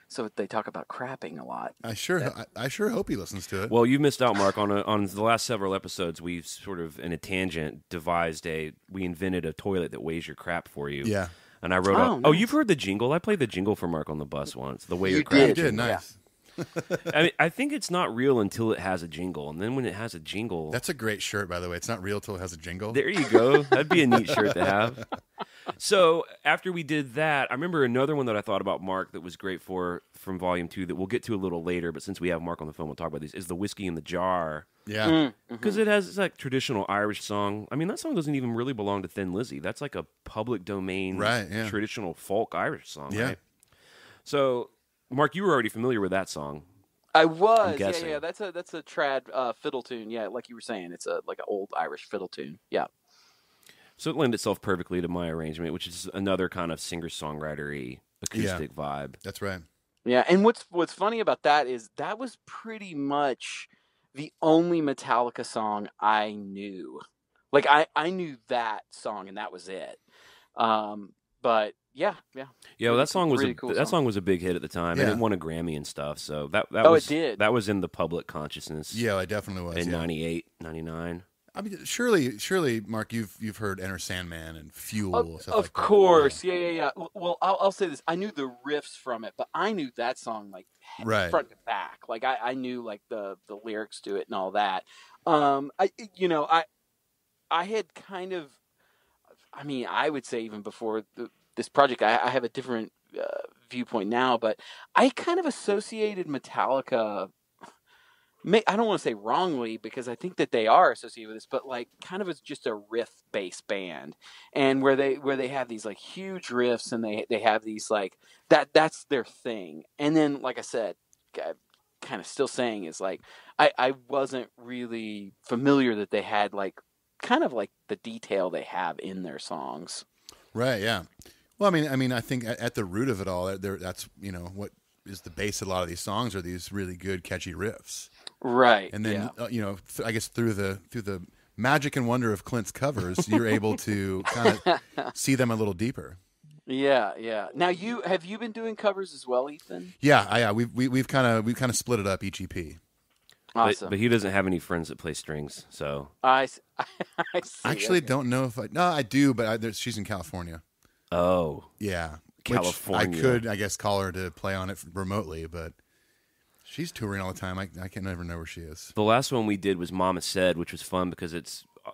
so they talk about crapping a lot I sure I, I sure hope he listens to it. Well, you missed out, Mark. On a, on the last several episodes, we've sort of in a tangent devised a we invented a toilet that weighs your crap for you. yeah. And I wrote, Oh, up, oh, you've heard the jingle? I played the jingle for Mark on the bus once. The way You your crap. You did. did Yeah. Nice. I mean, I think it's not real until it has a jingle, and then when it has a jingle, That's a great shirt, by the way. It's not real till it has a jingle. There you go. That'd be a neat shirt to have. So after we did that, I remember another one that I thought about Mark that was great for from Volume Two that we'll get to a little later. But since we have Mark on the phone, we'll talk about these. Is the whiskey in the jar yeah. Mm. because it has it's like traditional Irish song. I mean, that song doesn't even really belong to Thin Lizzy. That's like a public domain, Right, yeah. Traditional folk Irish song, Yeah. right? So, Mark, you were already familiar with that song. I was, yeah, guessing. yeah. That's a that's a trad uh, fiddle tune. Yeah, like you were saying, it's a like an old Irish fiddle tune. Yeah. So it lent itself perfectly to my arrangement, which is another kind of singer songwritery acoustic vibe. That's right. Yeah, and what's what's funny about that is that was pretty much the only Metallica song I knew. Like I I knew that song and that was it. Um, but yeah, yeah. Yeah, well, that song was really a, cool that song. song was a big hit at the time, and it won a Grammy and stuff. So that that Oh, it was did. that was in the public consciousness. Yeah, I definitely was. in yeah. 98, 99. I mean, surely, surely, Mark, you've you've heard Enter Sandman and Fuel. Of, stuff of like that. course, yeah, yeah, yeah. Well- Well, I'll, I'll say this: I knew the riffs from it, but I knew that song like Right. front to back. Like I, I knew like the the lyrics to it and all that. Um, I, you know, I, I had kind of, I mean, I would say even before the, this project, I, I have a different uh, viewpoint now, but I kind of associated Metallica. may- I don't want to say wrongly because I think that they are associated with this, but like kind of as just a riff based band, and where they where they have these like huge riffs and they they have these like that that's their thing. And then like I said, kind of still saying is like I I wasn't really familiar that they had like kind of like the detail they have in their songs. Right. Yeah. Well, I mean, I mean, I think at, at the root of it all, there that's you know what is the base of a lot of these songs are these really good, catchy riffs, Right. and then yeah. uh, you know, th- I guess through the through the magic and wonder of Clint's covers, you're able to kind of see them a little deeper. Yeah, yeah. Now you have you been doing covers as well, Ethan? Yeah, yeah, we've we, we've kind of we've kind of split it up each EP. But, Awesome. but he doesn't have any friends that play strings, so I, s- I see. I actually okay. don't know if I no, I do, but I, there's, she's in California. Oh, Yeah, California. Which I could, I guess, call her to play on it remotely, but she's touring all the time. I, I can never know where she is. the last one we did was Mama Said, which was fun because it's uh,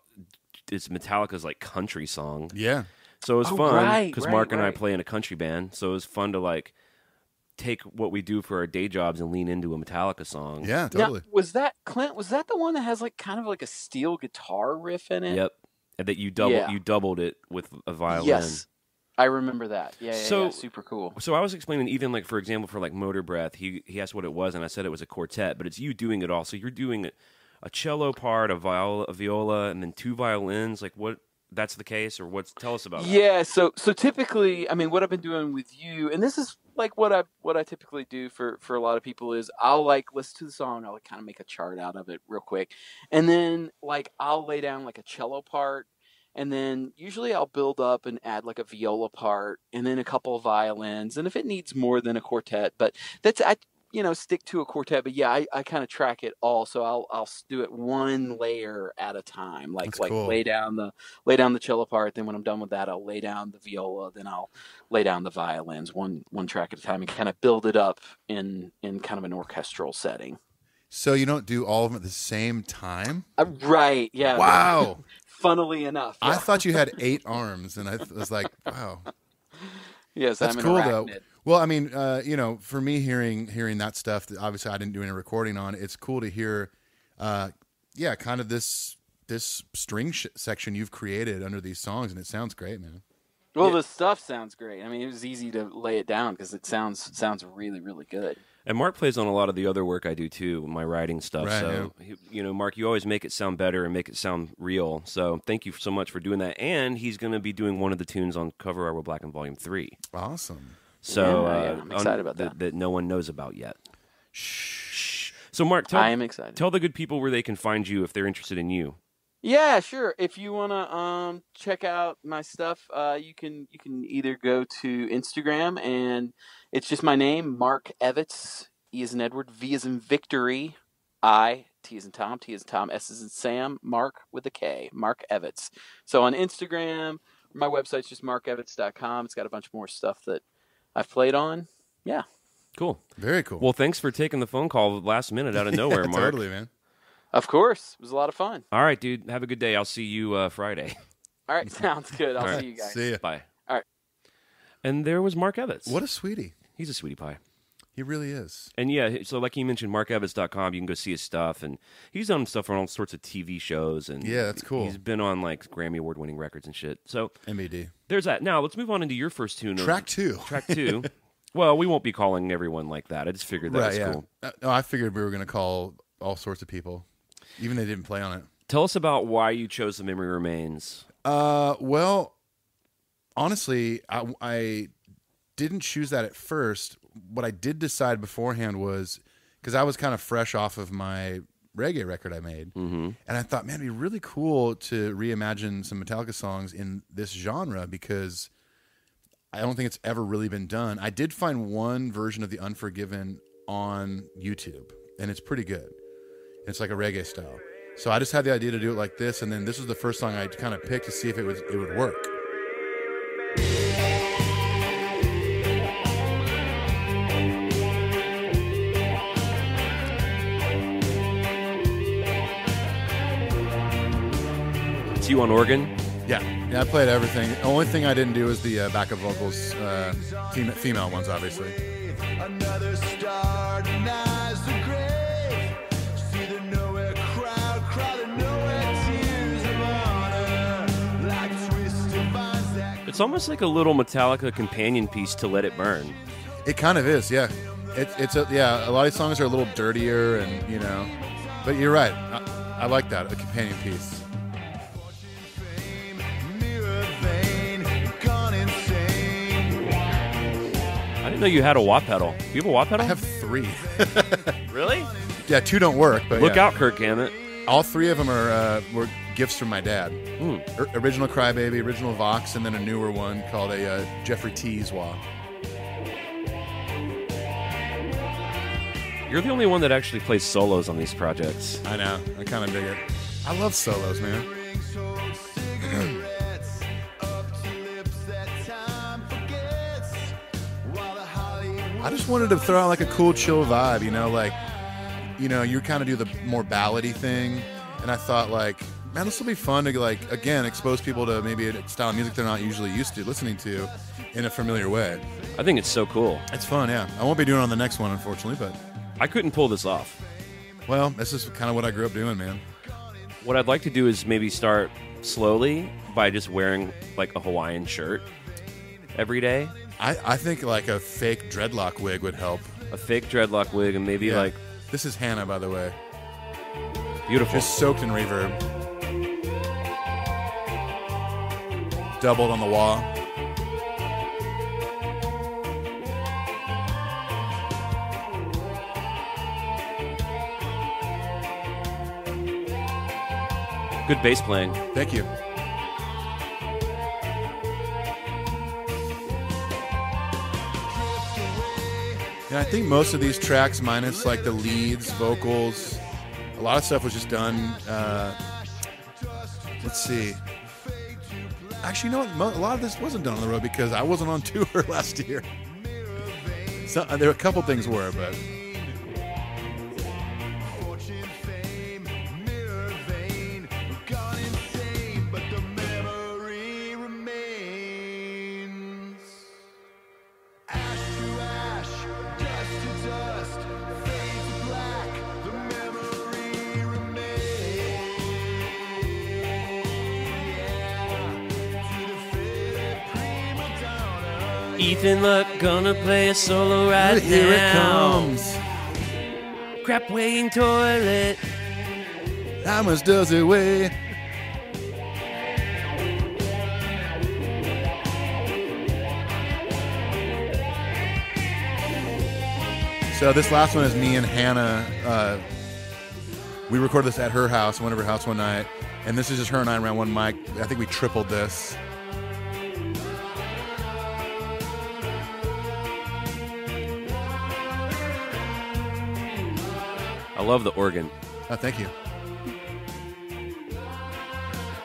it's Metallica's like country song. Yeah, So it was Oh, fun because right, Mark and I play in a country band, so it was fun to like take what we do for our day jobs and lean into a Metallica song. yeah, Now, totally. was that Clint? Was that the one that has like kind of like a steel guitar riff in it? Yep. And that you double Yeah. you doubled it with a violin. Yes, I remember that. Yeah, yeah, So- yeah. Super cool. So I was explaining even like for example for like Motorbreath, he he asked what it was and I said it was a quartet, but it's you doing it all. So you're doing a, a cello part, a viola, a viola, and then two violins. Like what? That's the case, or what's? Tell us about that. Yeah, so so typically, I mean, what I've been doing with you, and this is like what I what I typically do for for a lot of people is I'll like listen to the song, I'll like kind of make a chart out of it real quick, and then like I'll lay down like a cello part, and then usually I'll build up and add like a viola part, and then a couple of violins, and if it needs more than a quartet, but that's I you know stick to a quartet, but yeah, I, I kind of track it all, so I'll I'll do it one layer at a time, like That's like cool. lay down the lay down the cello part. Then when I'm done with that, I'll lay down the viola. Then I'll lay down the violins one one track at a time and kind of build it up in in kind of an orchestral setting. So you don't do all of them at the same time? Uh, right? Yeah. Wow. Funnily enough, I thought you had eight arms, and I was like, wow, yes, that's I'm an cool though. Well, I mean, uh, you know, for me hearing hearing that stuff, that obviously I didn't do any recording on. It's cool to hear, uh, yeah, kind of this this string sh- section you've created under these songs, and it sounds great, man. Well, the stuff sounds great. I mean, it was easy to lay it down because it sounds sounds really really good. And Mark plays on a lot of the other work I do too, my writing stuff. Right, so, he- you know, Mark, you always make it sound better and make it sound real. So, thank you so much for doing that. And he's going to be doing one of the tunes on Cover Our World Blackened Volume Three. Awesome. So, Yeah, yeah, uh, I'm excited about that. that. that no one knows about yet. Shh. So, Mark, tell, I am excited. tell the good people where they can find you if they're interested in you. Yeah, sure. If you wanna um check out my stuff, uh, you can you can either go to Instagram and it's just my name, Mark Evitts. E is in Edward, V is in Victory, I T is in Tom, T is in Tom, S is in Sam, Mark with a K, Mark Evitts. So on Instagram, my website's just markevitts.com. It's got a bunch more stuff that I've played on. Yeah. Cool. Very cool. Well, thanks for taking the phone call last minute out of nowhere, Yeah, Mark. Totally, man. Of course. It was a lot of fun. All right, dude. Have a good day. I'll see you uh, Friday. All right, sounds good. I'll All right. see you guys. See ya. Bye. All right. And there was Mark Evitts. What a sweetie. He's a sweetie pie. He really is. And yeah, so like you mentioned, markevitts.com, you can go see his stuff. And he's done stuff on all sorts of TV shows. And Yeah, that's cool. He's been on like Grammy Award winning records and shit. So MED. there's that. Now let's move on into your first tune. Track two. Track two. well, we won't be calling everyone like that. I just figured that right, was yeah. cool. Uh, no, I figured we were going to call all sorts of people, even they didn't play on it. Tell us about why you chose The Memory Remains. Uh, well, honestly, I, I didn't choose that at first. What I did decide beforehand was because I was kind of fresh off of my reggae record I made, mm-hmm. and I thought, man, it'd be really cool to reimagine some Metallica songs in this genre because I don't think it's ever really been done. I did find one version of the Unforgiven on YouTube, and it's pretty good. It's like a reggae style. So I just had the idea to do it like this, and then this was the first song I kind of picked to see if it would it would work. It's you on organ. Yeah, yeah, I played everything. The only thing I didn't do was the uh, backup vocals, uh, female, female ones, obviously. It's almost like a little Metallica companion piece to Let It Burn. It kind of is, yeah. It, it's a yeah. A lot of songs are a little dirtier, and you know, but you're right. I, I like that a companion piece. mirror vein gone insane. I didn't know you had a wah pedal. Do you have a wah pedal? I have three. really? yeah, two don't work, but Look yeah. out, Kirk Hammett. All three of them are uh, were gifts from my dad. O- original Crybaby, original Vox, and then a newer one called a uh, Jeffrey T's Wah. You're the only one that actually plays solos on these projects. I know. I kind of dig it. I love solos, man. Cigarettes up to lips that time forgets. While the Hollywood I just wanted to throw out like a cool, chill vibe, you know, like, you know, you kind of do the more ballady thing, and I thought like, man, this will be fun to like again expose people to maybe a style of music they're not usually used to listening to in a familiar way. I think it's so cool. It's fun, yeah. I won't be doing it on the next one, unfortunately, but I couldn't pull this off. well, this is kind of what I grew up doing, man. What I'd like to do is maybe start slowly by just wearing like a Hawaiian shirt every day, I, I think like a fake dreadlock wig would help. a fake dreadlock wig, and maybe Yeah. like this is Hannah, by the way, beautiful. just soaked in reverb, doubled on the wall. Good bass playing. Thank you. And I think most of these tracks, minus like the leads, vocals, a lot of stuff was just done. Uh, let's see. Actually, you know what? A lot of this wasn't done on the road because I wasn't on tour last year. So uh, there were a couple things were, but donna. Ethan Luck gonna play a solo right here it now. comes. Crap weighing toilet. How much does it weigh? So this last one is me and Hannah. Uh, we recorded this at her house, went over her house one night, and this is just her and I around one mic. I think we tripled this. I love the organ. Oh, thank you.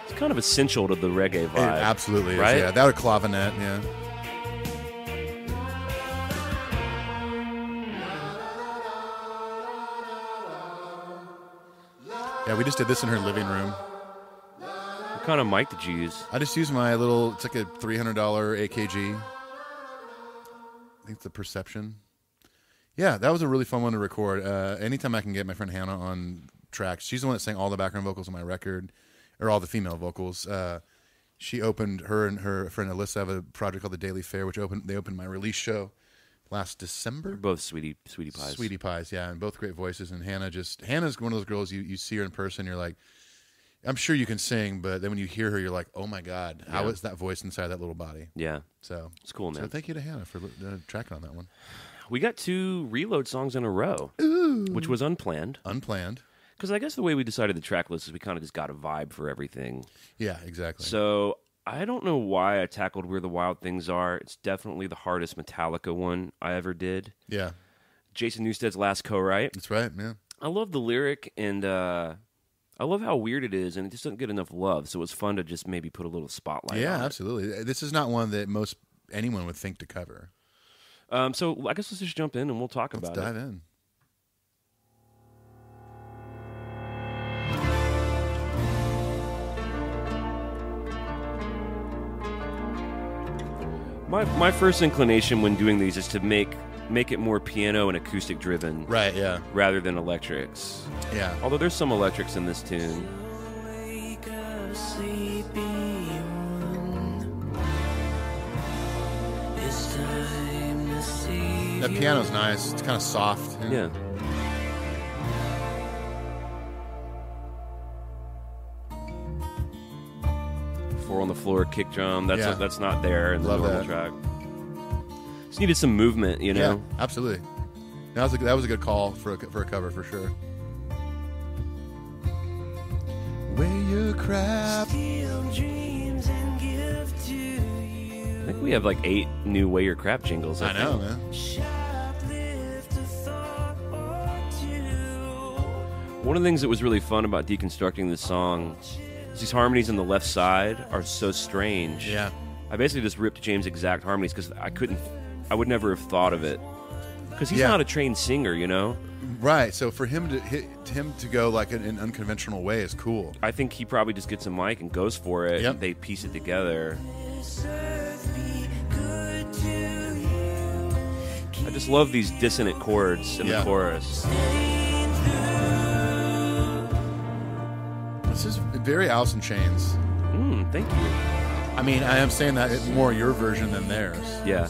It's kind of essential to the reggae It vibe. absolutely is. right? Yeah, that or clavinet. Yeah. Yeah, we just did this in her living room. What kind of mic did you use? I just used my little. It's like a three hundred dollar AKG. I think it's the Perception. Yeah, that was a really fun one to record. Uh, anytime I can get my friend Hannah on tracks, she's the one that sang all the background vocals on my record, or all the female vocals. Uh, she opened her and her friend Alyssa have a project called the Daily Fair, which opened they opened my release show last December. They're both sweetie sweetie pies. Sweetie pies, yeah, and both great voices. And Hannah just Hannah's one of those girls you, you see her in person, you're like, I'm sure you can sing, but then when you hear her, you're like, oh my god, how Yeah. is that voice inside that little body? Yeah, So it's cool, man. So thank you to Hannah for uh, tracking on that one. We got two reload songs in a row, which was unplanned. Unplanned. Because I guess the way we decided the track list is we kind of just got a vibe for everything. Yeah, exactly. So I don't know why I tackled Where the Wild Things Are. It's definitely the hardest Metallica one I ever did. yeah, Jason Newsted's last co-write. that's right, man. I love the lyric, and uh, I love how weird it is, and it just doesn't get enough love. So it's fun to just maybe put a little spotlight. yeah, on it. absolutely. This is not one that most anyone would think to cover. Um, so I guess let's just jump in and we'll talk Let's about dive it. in. My my first inclination when doing these is to make make it more piano and acoustic driven, Right. Yeah. rather than electrics. Yeah. Although there's some electrics in this tune. Wake up, sleepy one. It's time to see That piano's nice. It's kind of soft. Yeah. Four on the floor kick drum. That's Yeah. that's not there in the Love normal that. track. Just needed some movement, you know. Yeah, absolutely. That was a, that was a good call for a, for a cover for sure. Weigh your crap. Think we have like eight new Way Your Crap jingles. I, I know, man. Shoplift a thought or two. One of the things that was really fun about deconstructing this song is these harmonies on the left side are so strange. Yeah. I basically just ripped James' exact harmonies because I couldn't, I would never have thought of it. Because he's Yeah. not a trained singer, you know. Right. So for him to hit him to go like in an unconventional way is cool. I think he probably just gets a mic and goes for it. Yep. And they piece it together. Just love these dissonant chords in Yeah. the chorus. This is very Alice in Chains. Mm, thank you. I mean, I am saying that it's more your version than theirs. Yeah.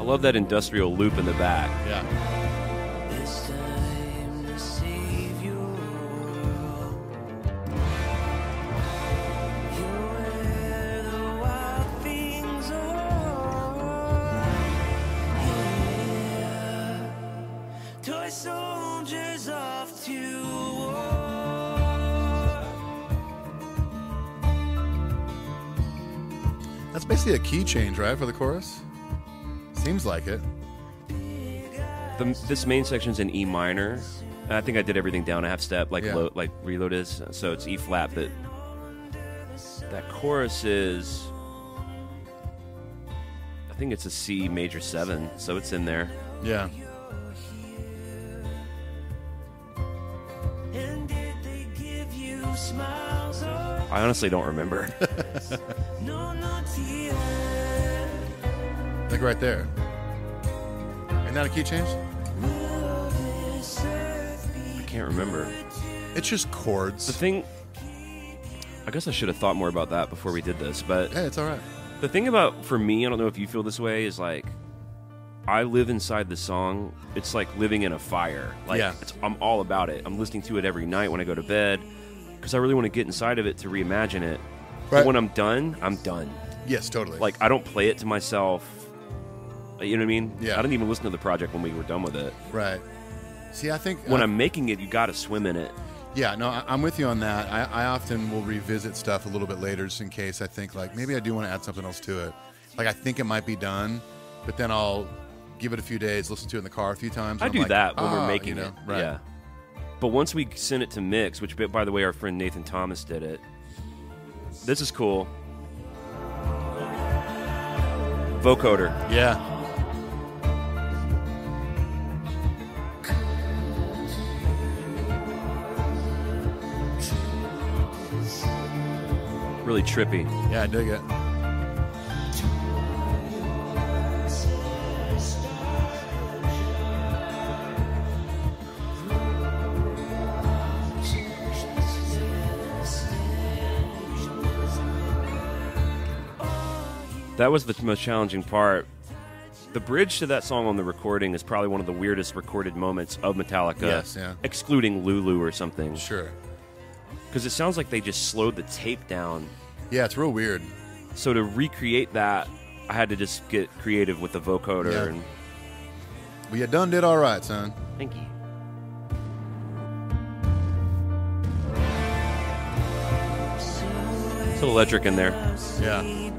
I love that industrial loop in the back. Yeah. Key change, right, for the chorus? Seems like it. The, this main section's in E minor. And I think I did everything down a half step, like Yeah. lo- like reload is. So it's E flat, but that chorus is. I think it's a C major seven, so it's in there. Yeah. I honestly don't remember. no. Like right there. Isn't that a key change? Will this earth be I can't remember. It's just chords. The thing. I guess I should have thought more about that before we did this, but Hey, it's all right. The thing about for me, I don't know if you feel this way, is like I live inside the song. It's like living in a fire. Like Yeah. it's, I'm all about it. I'm listening to it every night when I go to bed because I really want to get inside of it to reimagine it. But Right. when I'm done, I'm done. Yes, totally. Like I don't play it to myself. You know what I mean? Yeah. I didn't even listen to the project when we were done with it. right. See, I think When uh, I'm making it, you got to swim in it. Yeah, no, I- I'm with you on that. I, I often will revisit stuff a little bit later just in case I think, like, maybe I do want to add something else to it. Like, I think it might be done, but then I'll give it a few days, listen to it in the car a few times. I do like, that when "Ah," we're making you know, it. Right. Yeah. But once we sent it to mix, which by the way, our friend Nathan Thomas did it. This is cool. Vocoder. Yeah. Really trippy. Yeah, I dig it. That was the most challenging part. The bridge to that song on the recording is probably one of the weirdest recorded moments of Metallica. Yes, yeah. Excluding Lulu or something. Sure. Because it sounds like they just slowed the tape down. Yeah, it's real weird. So to recreate that, I had to just get creative with the vocoder. Yeah. And Well, you done did all right, son. thank you. It's electric in there. Yeah.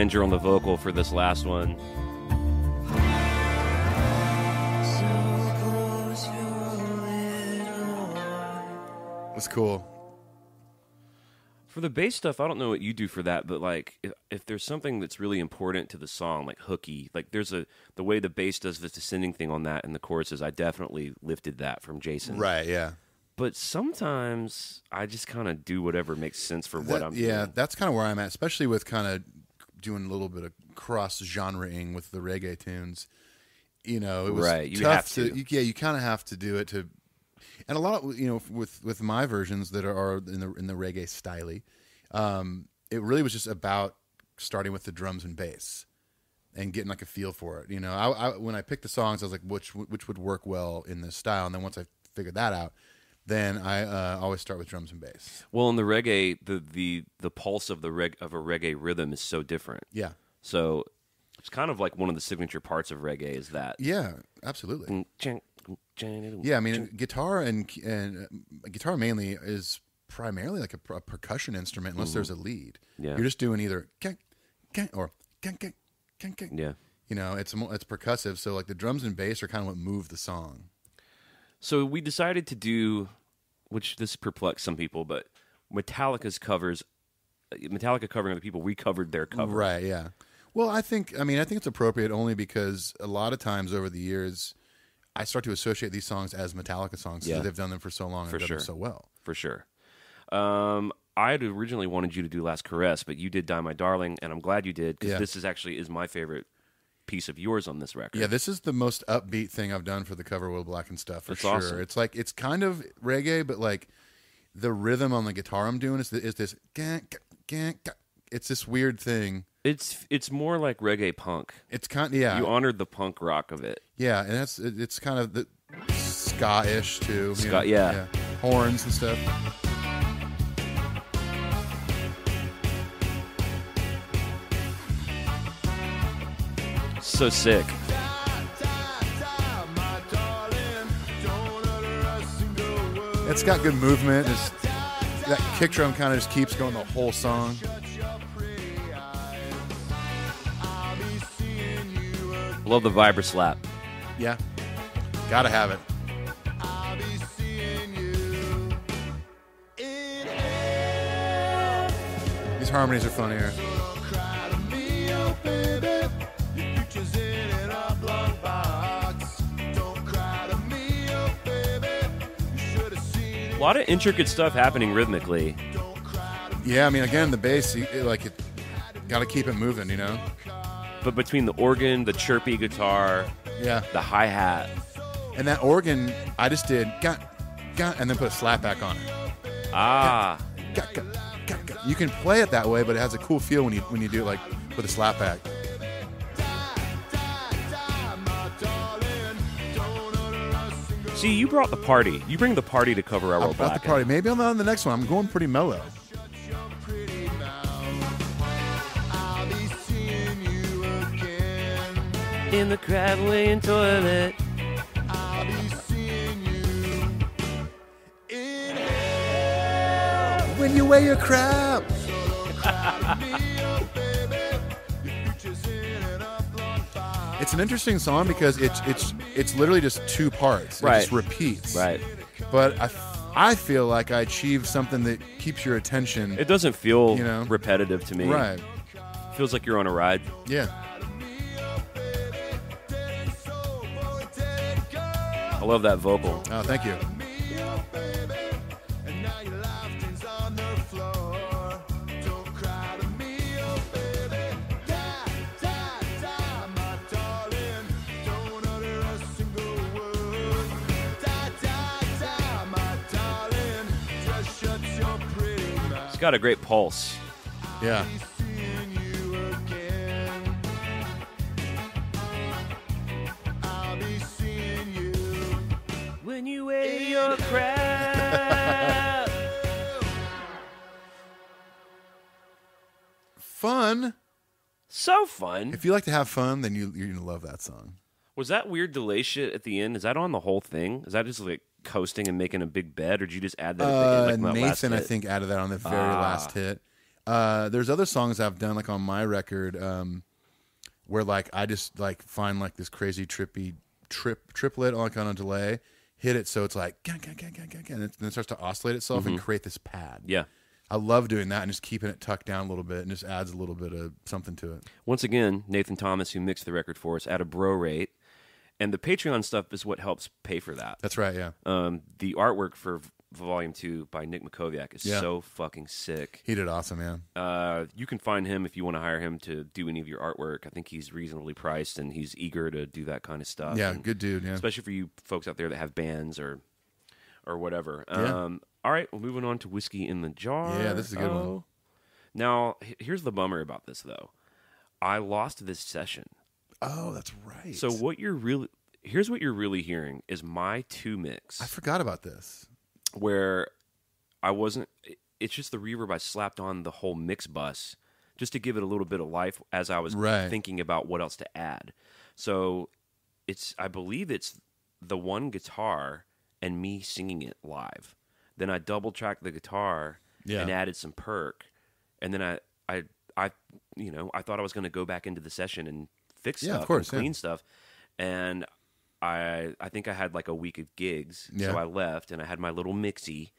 Flanger on the vocal for this last one. That's cool. For the bass stuff, I don't know what you do for that, but like if, if there's something that's really important to the song, like hooky, like there's a the way the bass does this descending thing on that in the choruses, I definitely lifted that from Jason. Right, yeah. But sometimes I just kind of do whatever makes sense for what I'm yeah, doing. that's kind of where I'm at, especially with kind of doing a little bit of cross genreing with the reggae tunes. You know, it was Right, you tough have to. You, yeah, you kind of have to do it to, and a lot of you know with with my versions that are in the in the reggae style, um, it really was just about starting with the drums and bass and getting like a feel for it. You know, I, I when I picked the songs, I was like, which which would work well in this style, and then once I figured that out, then I uh, always start with drums and bass. Well, in the reggae, the the the pulse of the reg of a reggae rhythm is so different. Yeah. So it's kind of like one of the signature parts of reggae is that. Yeah, absolutely. Yeah, I mean, guitar and and uh, guitar mainly is primarily like a, a percussion instrument, unless there's a lead. Yeah. you're just doing either or. Yeah. You know, it's it's percussive, so like the drums and bass are kind of what move the song. So we decided to do, which this perplexed some people, but Metallica's covers, Metallica covering other people, we covered their cover. Right. Yeah. Well, I think I mean I think it's appropriate only because a lot of times over the years, I start to associate these songs as Metallica songs Yeah. because they've done them for so long and For done sure. them so well. For sure. Um, I had originally wanted you to do Last Caress, but you did Die My Darling, and I'm glad you did because Yeah. this is actually is my favorite piece of yours on this record. Yeah, this is the most upbeat thing I've done for the cover World Blackened stuff for sure. awesome. It's like it's kind of reggae, but like the rhythm on the guitar I'm doing is, is this. It's this weird thing. It's it's more like reggae punk. It's kind yeah You honored the punk rock of it. yeah, and that's it's kind of the ska-ish too. you Ska- know? yeah. horns and stuff. So sick. It's got good movement. It's, that kick drum kind of just keeps going the whole song. Love the vibra slap. Yeah, gotta have it. These harmonies are fun here. A lot of intricate stuff happening rhythmically. Yeah, I mean, again, the bass, you- like, it, gotta keep it moving, you know? But between the organ, the chirpy guitar, Yeah. the hi hat, And that organ, I just did, got, got, and then put a slap back on it. ah, got, got, got. You can play it that way, but it has a cool feel when you when you do it like with a slap back. See, you brought the party. You bring the party to cover our I brought the party. Maybe I'm on the next one. I'm going pretty mellow. in the crab laying toilet. When you wear your crap. It's an interesting song because it's it's it's literally just two parts. It Right. just repeats. Right. But I I feel like I achieved something that keeps your attention. It doesn't feel You know? repetitive to me. right. Feels like you're on a ride. Yeah. I love that vocal. Oh, thank you. It's got a great pulse. Yeah. When you wear your crap. Fun. So fun. If you like to have fun, then you you're gonna love that song. Was that weird delay shit at the end? Is that on the whole thing? Is that just like coasting and making a big bed, or did you just add that? Uh, end, like, on that last Nathan, I think, added that on the very Ah. last hit. Uh, there's other songs I've done like on my record um, where like I just like find like this crazy trippy trip triplet like on a delay, hit it so it's like gang, gang, gang, gang, gang, and it- then it starts to oscillate itself and create this pad. Mm-hmm. Yeah. I love doing that and just keeping it tucked down a little bit and just adds a little bit of something to it. Once again, Nathan Thomas, who mixed the record for us at a bro rate, and the Patreon stuff is what helps pay for that. That's right, yeah. Um, the artwork for Volume Two by Nick Makoviak is Yeah. so fucking sick. He did awesome, man. Uh, you can find him if you want to hire him to do any of your artwork. I think he's reasonably priced and he's eager to do that kind of stuff. Yeah, And good dude, yeah. especially for you folks out there that have bands or or whatever. Yeah. Um, all right, well, moving on to whiskey in the jar. Yeah, this is a good one. Now, h- here's the bummer about this though. I lost this session. Oh, that's right. So what you're really here's what you're really hearing is my two mix I forgot about this. where I wasn't. It's just the reverb I slapped on the whole mix bus just to give it a little bit of life as I was Right. thinking about what else to add. So it's I believe it's the one guitar and me singing it live. Then I double tracked the guitar Yeah. and added some perk, and then I I I you know I thought I was going to go back into the session and fix Yeah, of stuff course, and clean yeah. stuff, and I I think I had like a week of gigs, Yeah. so I left and I had my little mixie.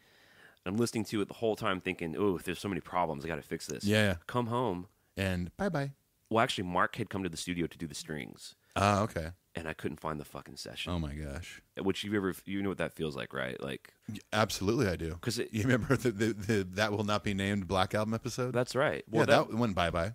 I'm listening to it the whole time, thinking, "Oh, there's so many problems. I got to fix this." Yeah, yeah. Come home. And bye bye. Well, actually, Mark had come to the studio to do the strings, Ah, okay. and I couldn't find the fucking session. Oh my gosh. Which you ever you know what that feels like, right? Like Absolutely, I do. Because you remember the, the, the that will not be named Black Album episode. that's right. yeah, Well, that, that, went bye bye.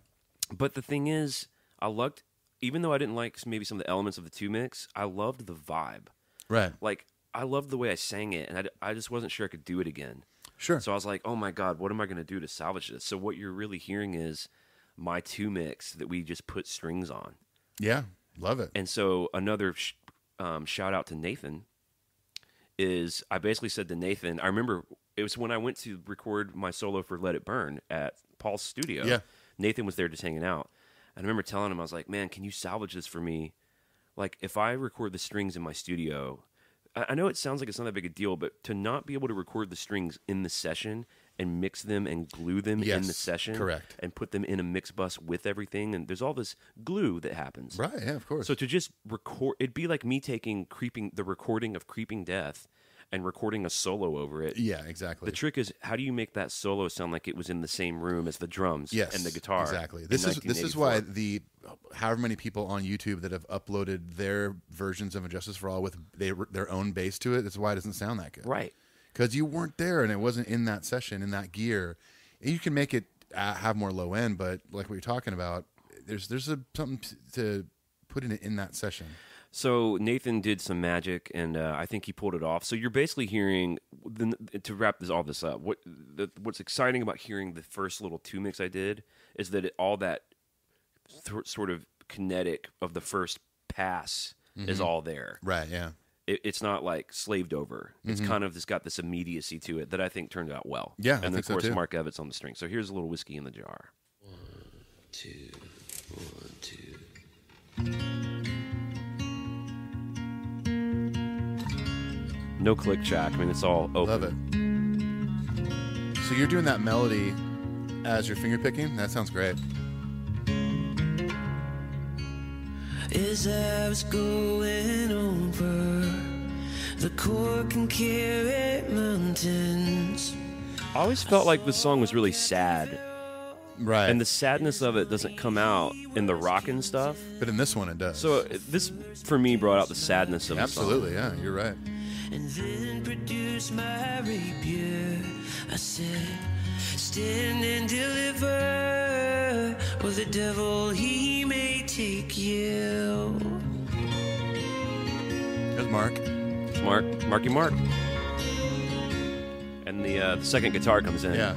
but the thing is, I loved even though I didn't like maybe some of the elements of the two mix. I loved the vibe. Right. Like I loved the way I sang it, and I, I just wasn't sure I could do it again. Sure. So I was like, oh my God, what am I going to do to salvage this? So what you're really hearing is my two mix that we just put strings on. yeah, love it. And so another sh- um, shout out to Nathan is I basically said to Nathan, I remember it was when I went to record my solo for Let It Burn at Paul's studio. Yeah. Nathan was there just hanging out. And I remember telling him, I was like, man, can you salvage this for me? Like, if I record the strings in my studio, I I know it sounds like it's not that big a deal, but to not be able to record the strings in the session and mix them and glue them in the session, correct. and put them in a mix bus with everything, and there's all this glue that happens, right. Yeah, of course. so to just record, it'd be like me taking creeping the recording of Creeping Death and recording a solo over it. yeah, exactly. The trick is, how do you make that solo sound like it was in the same room as the drums yes, and the guitar? Exactly. This is this is why the however many people on YouTube that have uploaded their versions of And Justice for All with they, their own bass to it. That's why it doesn't sound that good. right. because you weren't there and it wasn't in that session in that gear. You can make it uh, have more low end, but like what you're talking about, there's there's a, something to put in it in that session. So Nathan did some magic, and uh, I think he pulled it off. So you're basically hearing the, to wrap this all this up. What the, what's exciting about hearing the first little two mix I did is that it, all that th- sort of kinetic of the first pass is all there. Right? Yeah. It, it's not like slaved over. It's kind of just got this immediacy to it that I think turned out well. Yeah, I and then think of course too. Mark Evitts on the string. So here's a little whiskey in the jar. two, one, two. No click track. I mean, it's all open. Love it. So you're doing that melody as you're finger picking. That sounds great. As I was going over the cork and Kerry mountains. I always felt like this song was really sad. Right. and the sadness of it doesn't come out in the rockin' stuff. but in this one, it does. So uh, this, for me, brought out the sadness of absolutely, yeah, you're right. And then produce my rapier. I said, Stand and deliver, or the devil he may take you. There's Mark. the song. Mark, Marky Mark, and the uh, the second guitar comes in. Yeah.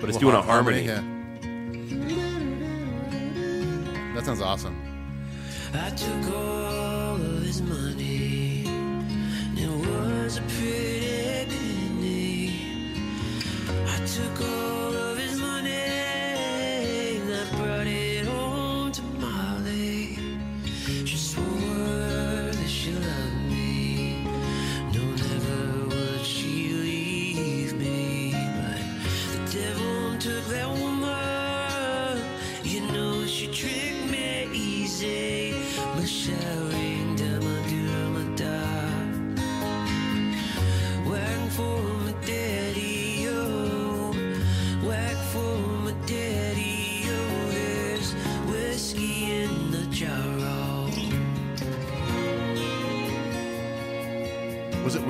but it's Little doing a har- harmony. Yeah. That sounds awesome. I took all of his money. Was a pretty penny. I took all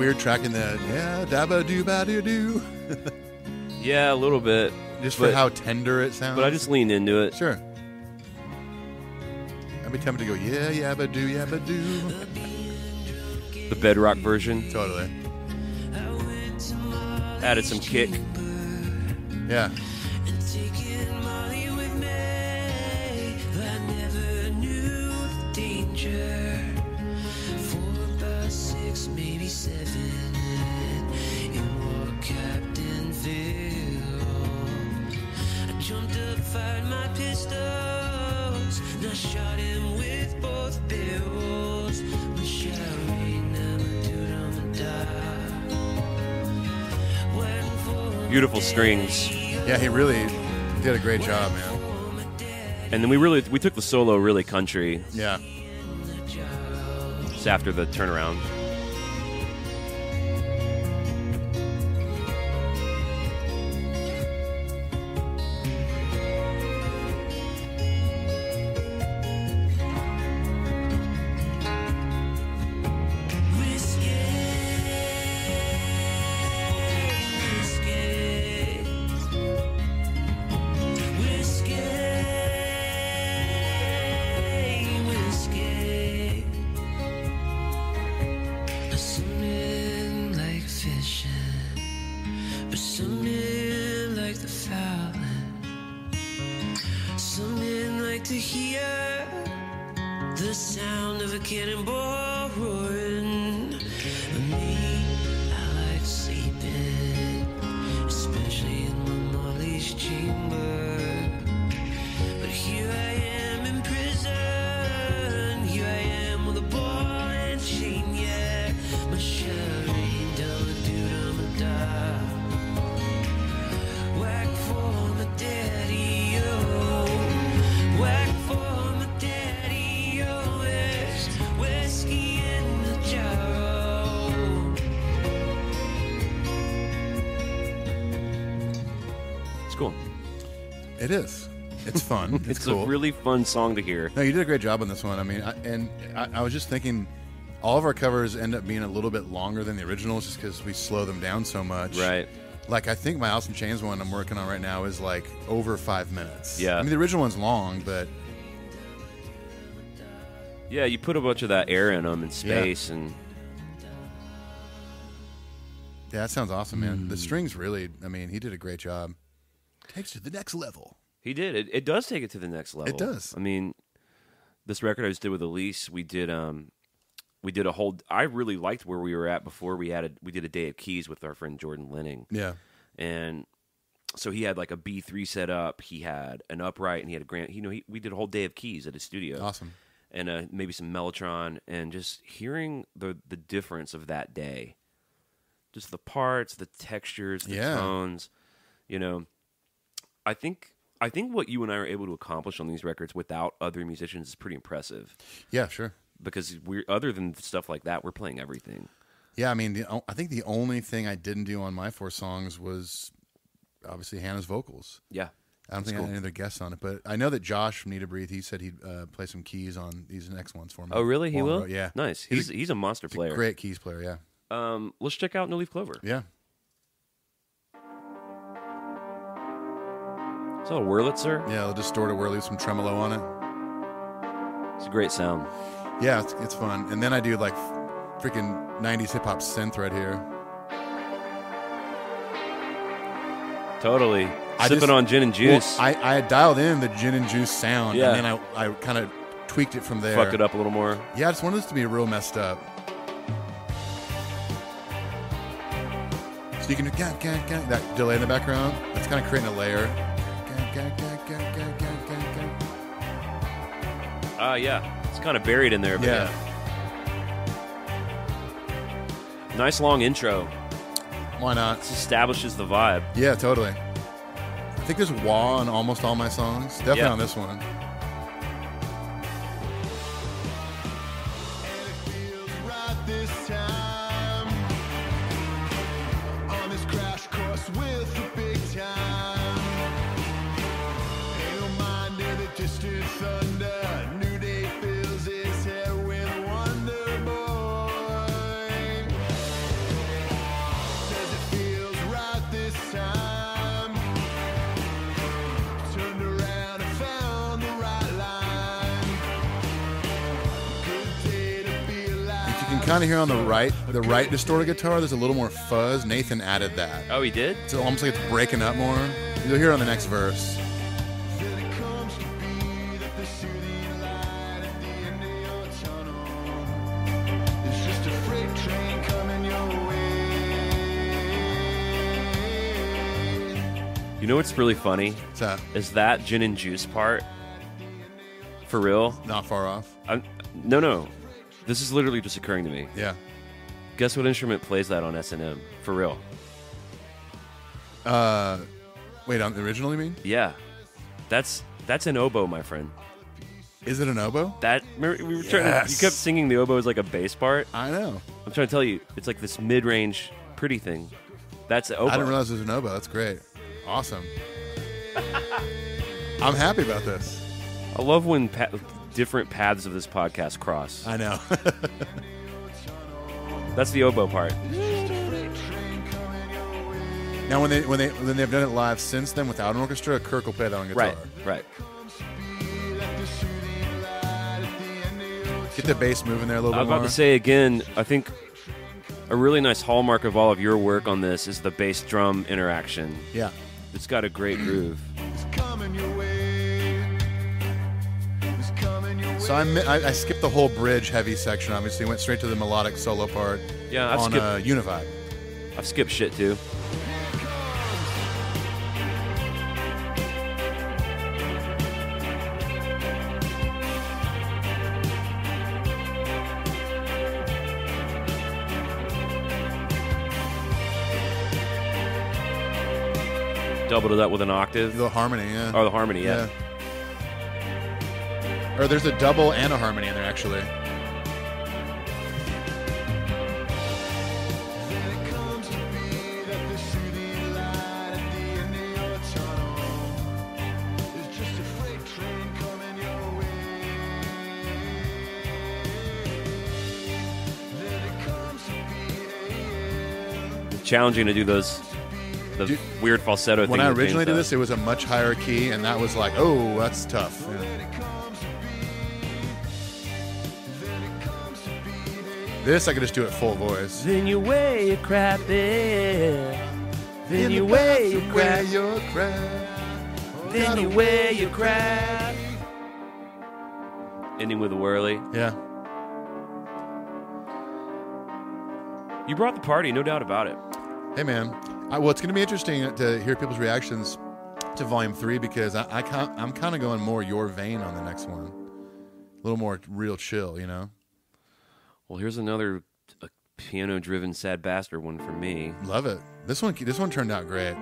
weird tracking that? Yeah, dabba doo ba doo doo. Yeah, a little bit. Just for how tender it sounds. But I just leaned into it. sure. I'd be tempted to go, yeah, yabba doo, yabba doo. The bedrock version Totally. added some kick. Yeah. Strings. Yeah, he really did a great job, man. And then we really we took the solo really country Yeah. just after the turnaround. It's, cool. a really fun song to hear. No, you did a great job on this one. I mean, I, and I, I was just thinking, all of our covers end up being a little bit longer than the originals, just because we slow them down so much. Right. Like I think my in Chains one I'm working on right now is like over five minutes. Yeah. I mean, the original one's long, but Yeah, you put a bunch of that air in them in Yeah. space, and yeah, that sounds awesome, man. Hmm. The strings really. I mean, he did a great job. Takes to the next level. He did. It, it does take it to the next level. It does. I mean, this record I just did with Elise, we did um, we did a whole. I really liked where we were at before we had a, we did a day of keys with our friend Jordan Lehning. Yeah. and so he had like a B three set up. He had an upright, and he had a grand. You know, he, we did a whole day of keys at his studio. Awesome. and uh, maybe some Mellotron, and just hearing the the difference of that day, just the parts, the textures, the Yeah. tones. You know, I think I think what you and I are able to accomplish on these records without other musicians is pretty impressive. Yeah, sure. Because we're other than stuff like that, we're playing everything. Yeah, I mean, the, I think the only thing I didn't do on my four songs was obviously Hannah's vocals. Yeah, I don't think I had any other guests on it, but I know that Josh from Need to Breathe, he said he'd uh, play some keys on these next ones for me. Oh, really? He will. Road, Yeah, nice. He's He's he's a monster He's a player. great keys player. Yeah, Um, let's check out No Leaf Clover. yeah. That a Wurlitzer? Yeah, they'll distort where leave some tremolo on it. It's a great sound. Yeah, it's, it's fun. And then I do like freaking 90s hip hop synth right here. Totally. I Sipping just- on gin and juice. Well, I, I had dialed in the gin and juice sound, Yeah. and then I, I kind of tweaked it from there. Fucked it up a little more. Yeah, I just wanted this to be real messed up. So you can do gang, gang, gang, that delay in the background. That's kind of creating a layer. Ah, yeah, it's kind of buried in there. But Yeah. yeah. Nice long intro. Why not? This establishes the vibe. Yeah, totally. I think there's wah on almost all my songs. Definitely Yeah. on this one. Kind of hear on the right, the right distorted guitar, there's a little more fuzz. Nathan added that. Oh, he did? So almost like it's breaking up more. You'll hear it on the next verse. Then it comes to be that the shooting light at the end of your tunnel is just a freight train coming your way. You know what's really funny? What's that? Is that gin and juice part. For real? Not far off. I'm, no, no. This is literally just occurring to me. Yeah. Guess what instrument plays that on S&M? For real. Uh, wait, on the original, you mean? Yeah. That's that's an oboe, my friend. Is it an oboe? That remember, we were trying to, you kept singing the oboe as like a bass part. I know. I'm trying to tell you, it's like this mid-range pretty thing. That's the oboe. I didn't realize it was an oboe. That's great. Awesome. I'm happy about this. I love when pa- different paths of this podcast cross. I know. That's the oboe part. now, when they when they when they've done it live since then without an orchestra, Kirk will play that on guitar. Right, right. Get the bass moving there a little bit. I was bit about more. to say again, I think a really nice hallmark of all of your work on this is the bass drum interaction. yeah. It's got a great groove. So I, mi- I I skipped the whole bridge heavy section. Obviously, went straight to the melodic solo part. Yeah, I've on skipped- uh, Univibe. I've skipped shit too. Doubled it up with an octave. The harmony, yeah. Oh, the harmony, yeah. Or there's a double and a harmony in there actually. Challenging to do those the Dude, weird falsetto When I originally did this, it was a much higher key, and that was like, oh, that's tough. Yeah. This I could just do it full voice. Then you weigh your crap in. Then you weigh your crap. your crap. Then you weigh your crap. Ending with a whirly. Yeah. You brought the party, no doubt about it. Hey, man. I, well, it's going to be interesting to hear people's reactions to Volume Three because I, I can't, I'm kind of going more your vein on the next one. A little more real chill, you know. Well, here's another piano-driven sad bastard one for me. Love it. This one, this one turned out great.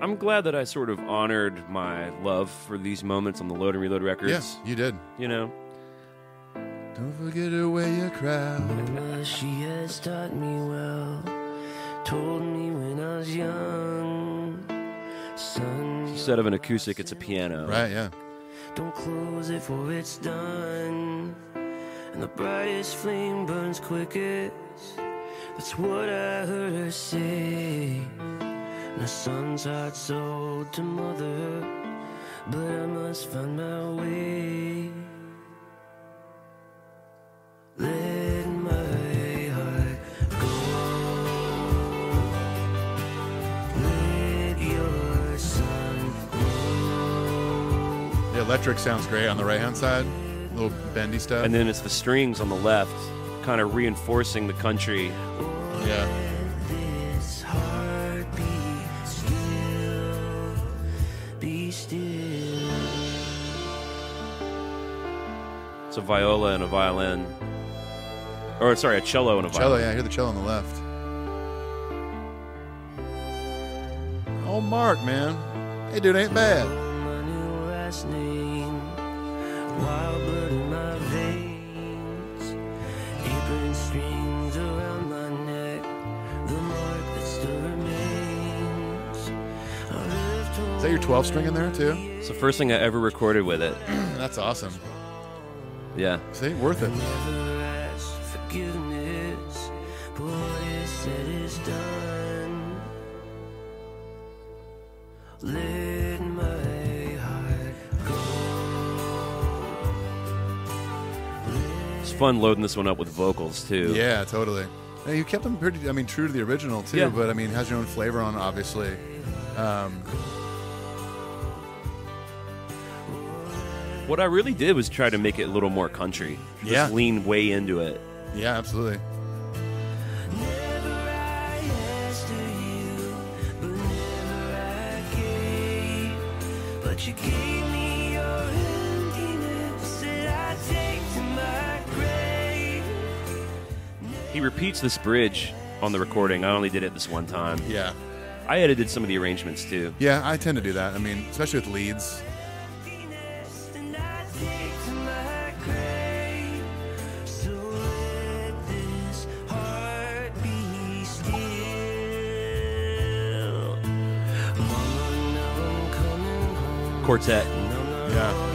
I'm glad that I sort of honored my love for these moments on the Load and Reload records. Yes, you did. You know, Don't forget to wear your crowd. Mama, she has taught me well. Told me when I was young, son, instead of an acoustic, it's a piano. Right? Yeah. don't close it for it's done. And the brightest flame burns quickest. That's what I heard her say. And the son's heart sold to mother, but I must find my way. Let my heart go. Let your. The electric sounds great on the right hand side. Little bendy stuff. And then it's the strings on the left, kind of reinforcing the country. yeah. This heart be still, be still. It's a viola and a violin. Or sorry, a cello and a Cello, violin. yeah, I hear the cello on the left. Oh, Mark, man. Hey, dude, ain't bad. 12 string in there, too? It's the first thing I ever recorded with it. That's awesome. Yeah. See, worth it. never asked forgiveness, but what is said is done. Let It's fun loading this one up with vocals too. Yeah, totally. And you kept them pretty, I mean, true to the original, too, Yeah. but I mean, has your own flavor on it, obviously. Um, What I really did was try to make it a little more country. Just Yeah. lean way into it. yeah, absolutely. Never I asked of you, but never I gave. But you gave me your emptiness that I take to my grave. He repeats this bridge on the recording. I only did it this one time. Yeah. I edited some of the arrangements too. Yeah, I tend to do that. I mean, especially with leads. Quartet. Yeah.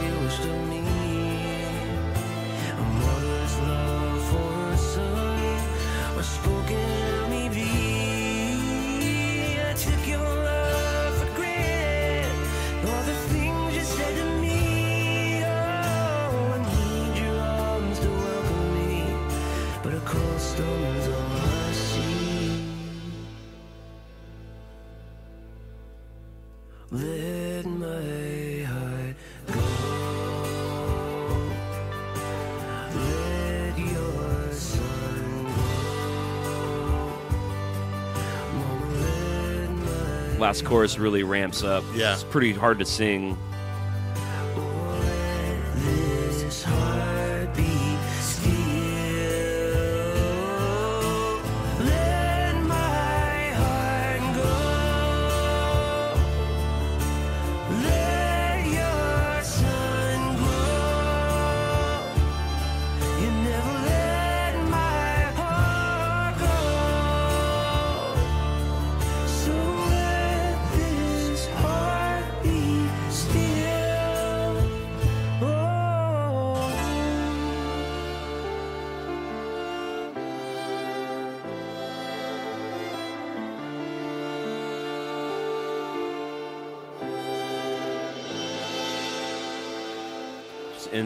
Last chorus really ramps up. Yeah. It's pretty hard to sing.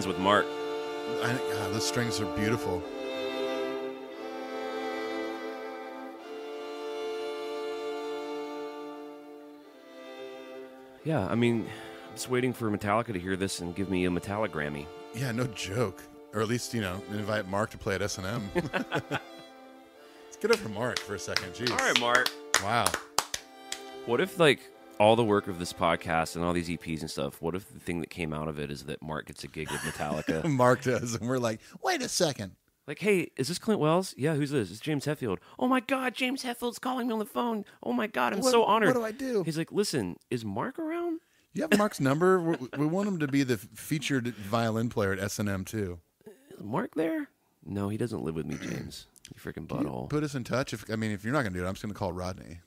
Ends with Mark. I, God, those strings are beautiful. Yeah, I mean, I'm just waiting for Metallica to hear this and give me a Metallic Grammy. Yeah, no joke. Or at least, you know, invite Mark to play at S&M. Let's get over to Mark for a second. Jeez. All right, Mark. Wow. What if like all the work of this podcast and all these EPs and stuff? What if the thing that came out of it is that Mark gets a gig with Metallica? Mark does, and we're like, wait a second. like, hey, is this Clint Wells? Yeah, who's this? It's James Hetfield. Oh my God, James Hetfield's calling me on the phone. Oh my God, I'm What- so honored. what do I do? He's like, listen, is Mark around? You have Mark's number? we, we want him to be the featured violin player at S&M, too. Is Mark there? No, he doesn't live with me, James. You freaking butthole. Put us in touch. If I mean, if you're not going to do it, I'm just going to call Rodney.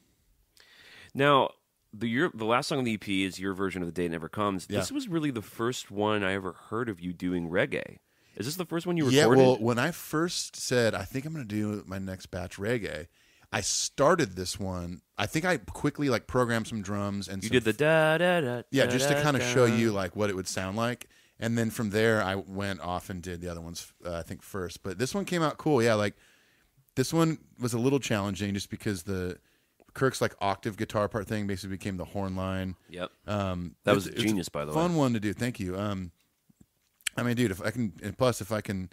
Now, the your the last song on the EP is your version of "The Day Never Comes." Yeah. This was really the first one I ever heard of you doing reggae. Is this the first one you Yeah, recorded? well, when I first said, I think I'm going to do my next batch reggae, I started this one. I think I quickly like programmed some drums and you did the da da da. Yeah, da, just to kind of show you like what it would sound like. And then from there, I went off and did the other ones, uh, I think first. But this one came out cool. Yeah, like this one was a little challenging just because the Kirk's like octave guitar part thing basically became the horn line. Yep. Um, That was genius, by the way. Fun one to do. Thank you. Um, I mean, dude, if I can, and plus if I can,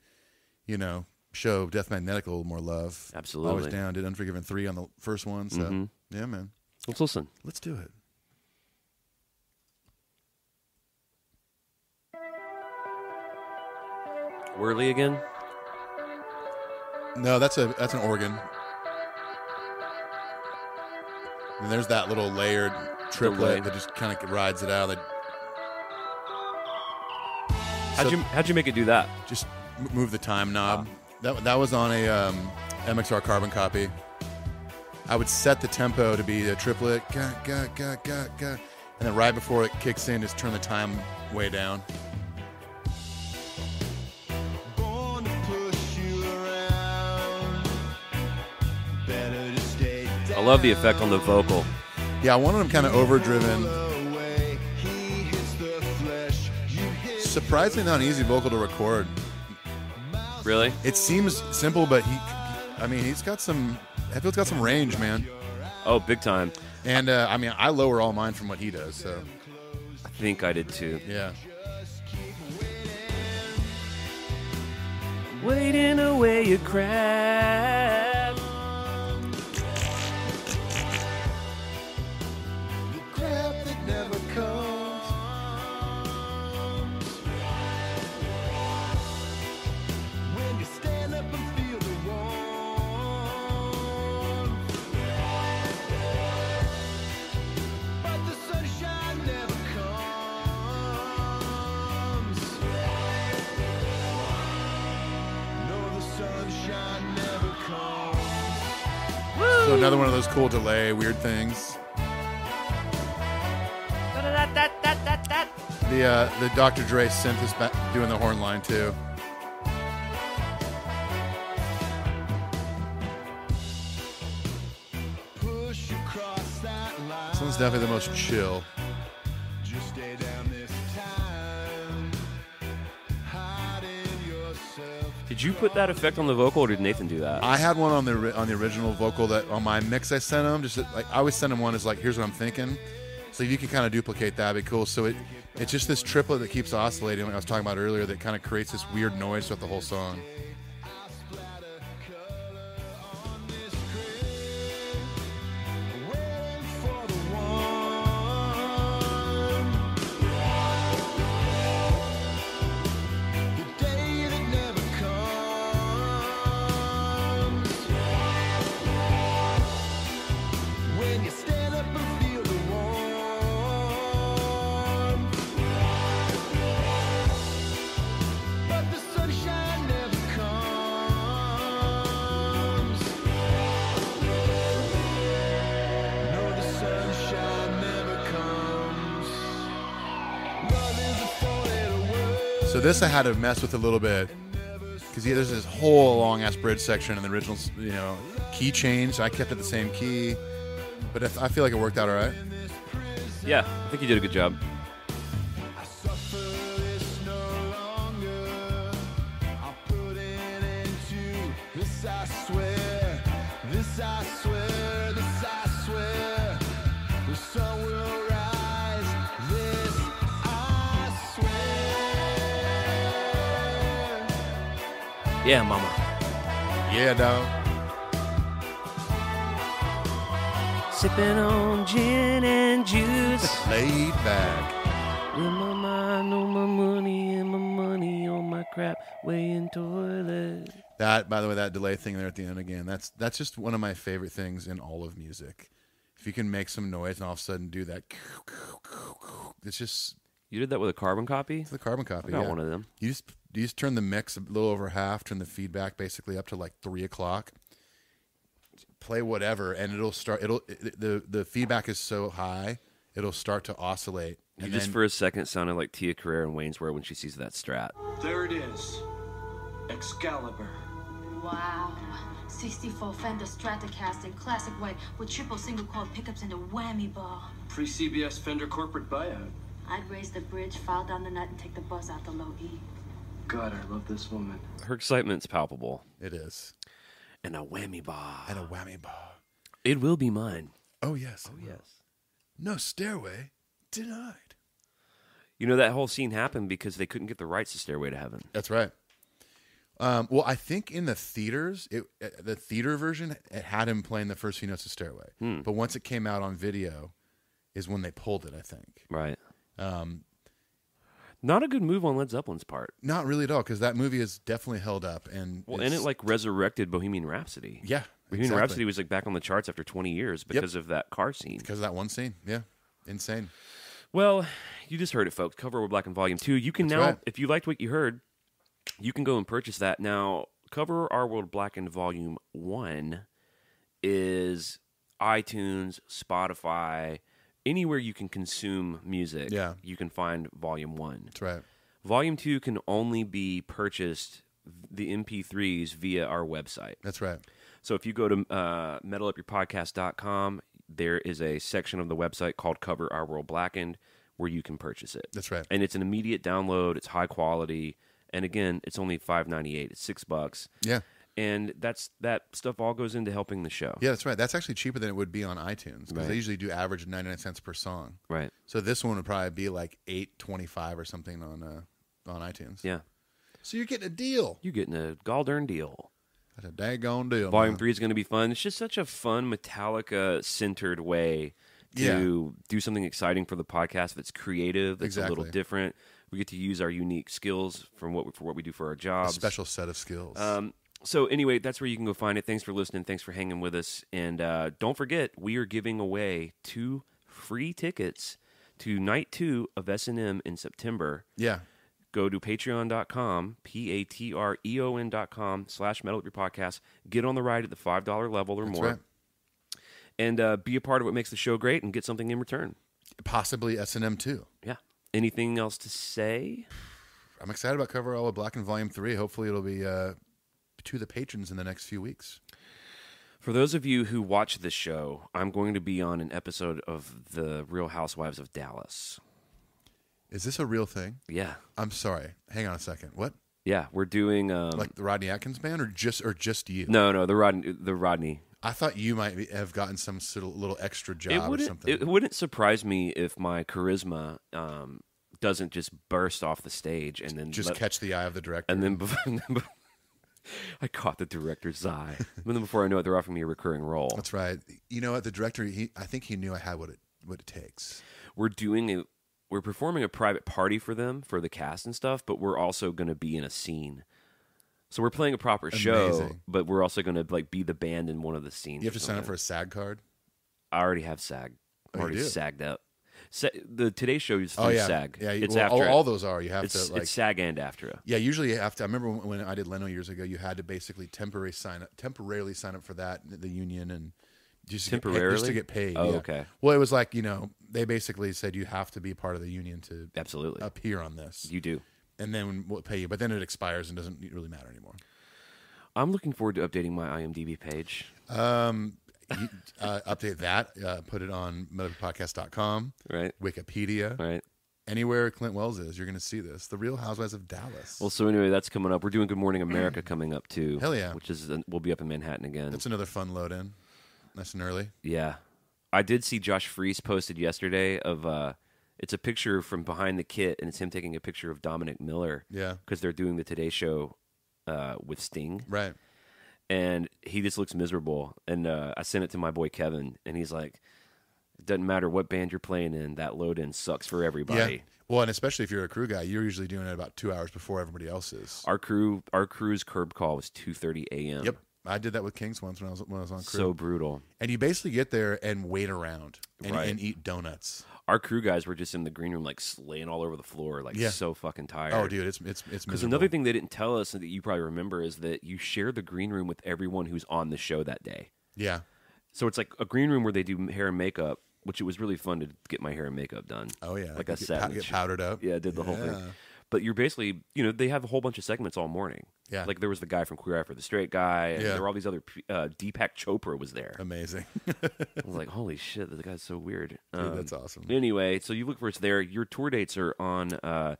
you know, show Death Magnetic a little more love, Absolutely. always down. Did Unforgiven three on the first one, so Mhm. yeah, man, Let's listen. let's do it. Whirly again? No, that's a that's an organ. And there's that little layered triplet that just kind of rides it out. That How'd So- you how'd you make it do that? just m- move the time knob. That that was on a um, MXR carbon copy. I would set the tempo to be a triplet, ga ga ga ga ga, and then right before it kicks in, just turn the time way down. I love the effect on the vocal. Yeah, I wanted him kind of overdriven. down away. He hits the flesh. You hit Surprisingly not an easy vocal to record. Really? It seems simple, but he, I mean, he's got some. Hetfield's got some range, man. Oh, big time. And uh, I mean, I lower all mine from what he does. So I think I did too. yeah. Waiting away your crap. Another one of those cool delay weird things. The uh, the Dr. Dre synth is back doing the horn line too. Push across that line. This one's definitely the most chill. Did you put that effect on the vocal, or did Nathan do that? I had one on the on the original vocal that on my mix I sent him. Just like I always send him one is like here's what I'm thinking. So if you can kind of duplicate that, would be cool. So it it's just this triplet that keeps oscillating, like I was talking about earlier, that kind of creates this weird noise throughout the whole song. So this I had to mess with a little bit because yeah, there's this whole long ass bridge section in the original, you know, key change. So I kept it the same key, but I feel like it worked out all right. yeah, I think you did a good job. Yeah, mama. Yeah, dog. Sipping on gin and juice. Laid back. With my mind on my money and my money on my crap weighing toilet. That, by the way, that delay thing there at the end again. That's that's just one of my favorite things in all of music. If you can make some noise and all of a sudden do that, it's just You did that with a carbon copy? it's the carbon copy. I got yeah. one of them. You just you just turn the mix a little over half, turn the feedback basically up to like three o'clock. Play whatever, and it'll start. It'll it, the the feedback is so high, it'll start to oscillate. You And just then- for a second sounded like Tia Carrere in Wayne's World when she sees that strat. There it is. Excalibur. Wow. 64 Fender Stratocaster classic white with triple single coil pickups and a whammy bar. Pre CBS Fender corporate buyout. I'd raise the bridge, file down the nut, and take the buzz out the low E. God, I love this woman. Her excitement's palpable. it is, And a whammy bar. and a whammy bar. It will be mine. Oh yes, Oh, yes. No stairway denied. You know that whole scene happened because they couldn't get the rights to Stairway to Heaven. That's right. Um, well, I think in the theaters, it, uh, the theater version, it had him playing the first few notes of Stairway. Hmm. But once it came out on video, is when they pulled it. I think. Right. Um, Not a good move on Led Zeppelin's part. Not really at all, because that movie is definitely held up, and Well, and it like resurrected Bohemian Rhapsody. yeah, Bohemian exactly. Rhapsody was like back on the charts after 20 years because of that car scene. because of that one scene. Yeah, insane. Well, you just heard it, folks. Cover World Blackened Volume Two. You can That's now, right. if you liked what you heard, you can go and purchase that now. Cover Our World Blackened Volume One is iTunes, Spotify, anywhere you can consume music. Yeah. you can find Volume One. That's right. Volume Two can only be purchased the MP3s via our website. That's right. So if you go to uh, metalupyourpodcast.com, there is a section of the website called Cover Our World Blackened where you can purchase it. That's right. And it's an immediate download. It's high quality. And again, it's only five ninety eight. It's six bucks. Yeah. And that's that stuff all goes into helping the show. Yeah, that's right. That's actually cheaper than it would be on iTunes because Right. they usually do average ninety nine cents per song. Right. So this one would probably be like eight twenty five or something on uh, on iTunes. Yeah. So you're getting a deal. You're getting a galdern deal. That's a daggone deal. Volume man. three is going to be fun. It's just such a fun Metallica centered way to do something exciting for the podcast. If it's creative. That's a little different. We get to use our unique skills from what for what we do for our A jobs. special set of skills. Um, so anyway, that's where you can go find it. Thanks for listening. Thanks for hanging with us. And uh, don't forget, we are giving away two free tickets to night two of S and M in September. yeah. Go to patreon.com, P A T R E O N dot com slash metal Up your podcast. Get on the ride at the five dollar level or That's more. right. And uh, be a part of what makes the show great and get something in return. Possibly S and M too. Yeah. Anything else to say? I'm excited about Cover Our World Blackened Volume Three. Hopefully, it'll be uh, to the patrons in the next few weeks. For those of you who watch this show, I'm going to be on an episode of The Real Housewives of Dallas. Is this a real thing? Yeah. I'm sorry. Hang on a second. What? Yeah, we're doing um, Like the Rodney Atkins band, or just or just you? no, no, the Rodney, the Rodney. I thought you might be, have gotten some sort of little extra job It or something. it wouldn't surprise me if my charisma um, doesn't just burst off the stage and then just let- catch the eye of the director. and then I caught the director's eye. and then before I know it, they're offering me a recurring role. That's right. You know what? The director, he, I think he knew I had what it what it takes. We're doing a, we're performing a private party for them for the cast and stuff, but we're also going to be in a scene. So we're playing a proper show, but we're also going to like be the band in one of the scenes. You have to sign up for a SAG card. I already have SAG. Oh, I'm you already sagged up. Sa- the Today Show is through Oh yeah, SAG. yeah. it's well, after all, all those are. You have it's, to like. it's SAG and after. yeah, usually you have to. I remember when, when I did Leno years ago. You had to basically temporarily sign up, temporarily sign up for that the union and just to get paid- just to get paid. Oh, yeah. okay. Well, it was like you know they basically said you have to be part of the union to Absolutely, appear on this, you do. and then we'll pay you. But then it expires and doesn't really matter anymore. I'm looking forward to updating my IMDb page. Um, uh, update that. Uh, put it on metalpodcast.com, Right, Wikipedia, right. anywhere Clint Wells is. You're going to see this. The Real Housewives of Dallas. Well, so anyway, that's coming up. We're doing Good Morning America coming up too. Hell yeah. Which is we'll be up in Manhattan again. That's another fun load in. Nice and early. Yeah. I did see Josh Freese posted yesterday of uh it's a picture from behind the kit and it's him taking a picture of Dominic Miller Yeah. because they're doing the Today show uh with Sting Right. And he just looks miserable and uh I sent it to my boy Kevin and he's like it doesn't matter what band you're playing in that load in sucks for everybody. Yeah. Well, and especially if you're a crew guy, you're usually doing it about two hours before everybody else is. Our crew our crew's curb call was 2:30 a.m. Yep. I did that with Kings once when I was when I was on crew. So brutal. and you basically get there and wait around and, Right. and eat donuts. Our crew guys were just in the green room like slaying all over the floor like Yeah. so fucking tired. Oh, dude, it's it's it's Because miserable. another thing they didn't tell us and that you probably remember is that you share the green room with everyone who's on the show that day. Yeah. So it's like a green room where they do hair and makeup, which it was really fun to get my hair and makeup done. Oh yeah. like I get, sat pow- in get powdered up. Yeah, I did the whole Yeah. But you're basically, you know, they have a whole bunch of segments all morning. Yeah. like there was the guy from Queer Eye for the Straight Guy, and Yeah. there were all these other. pe- Uh, Deepak Chopra was there. Amazing. I was like, holy shit, this guy's so weird. Dude, Um, that's awesome. Anyway, so you look for us there. Your tour dates are on uh,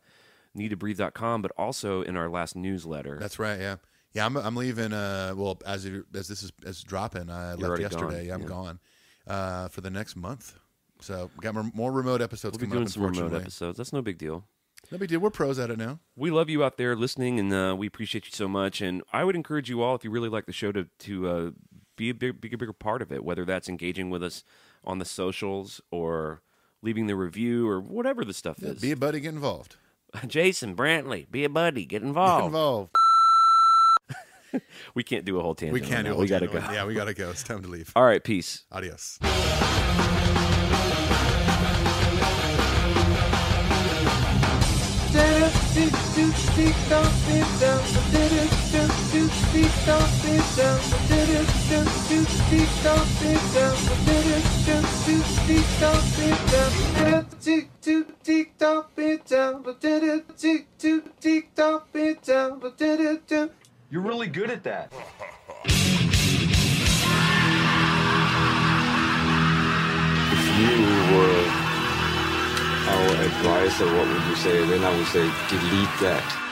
needtobreathe.com, but also in our last newsletter. That's right. Yeah. Yeah. I'm I'm leaving. Uh, well, as you, as this is as dropping, I left already yesterday. gone, Yeah, I'm yeah. gone uh, for the next month. So we got more, more remote episodes we'll be coming doing up. some remote Unfortunately, episodes. That's no big deal. No big deal. We're pros at it now. we love you out there listening, and uh, we appreciate you so much. And I would encourage you all, if you really like the show, to to uh, be a big, bigger, bigger part of it. Whether that's engaging with us on the socials or leaving the review or whatever the stuff Yeah, is. be a buddy, get involved. Jason Brantley, be a buddy, get Get involved. involved. We can't do a whole tangent. We can't do. a We gotta go. Yeah, we gotta go. It's time to leave. All right, peace. Adios. You're really good at that. If you were our advisor, what would you say? Then I would say delete that.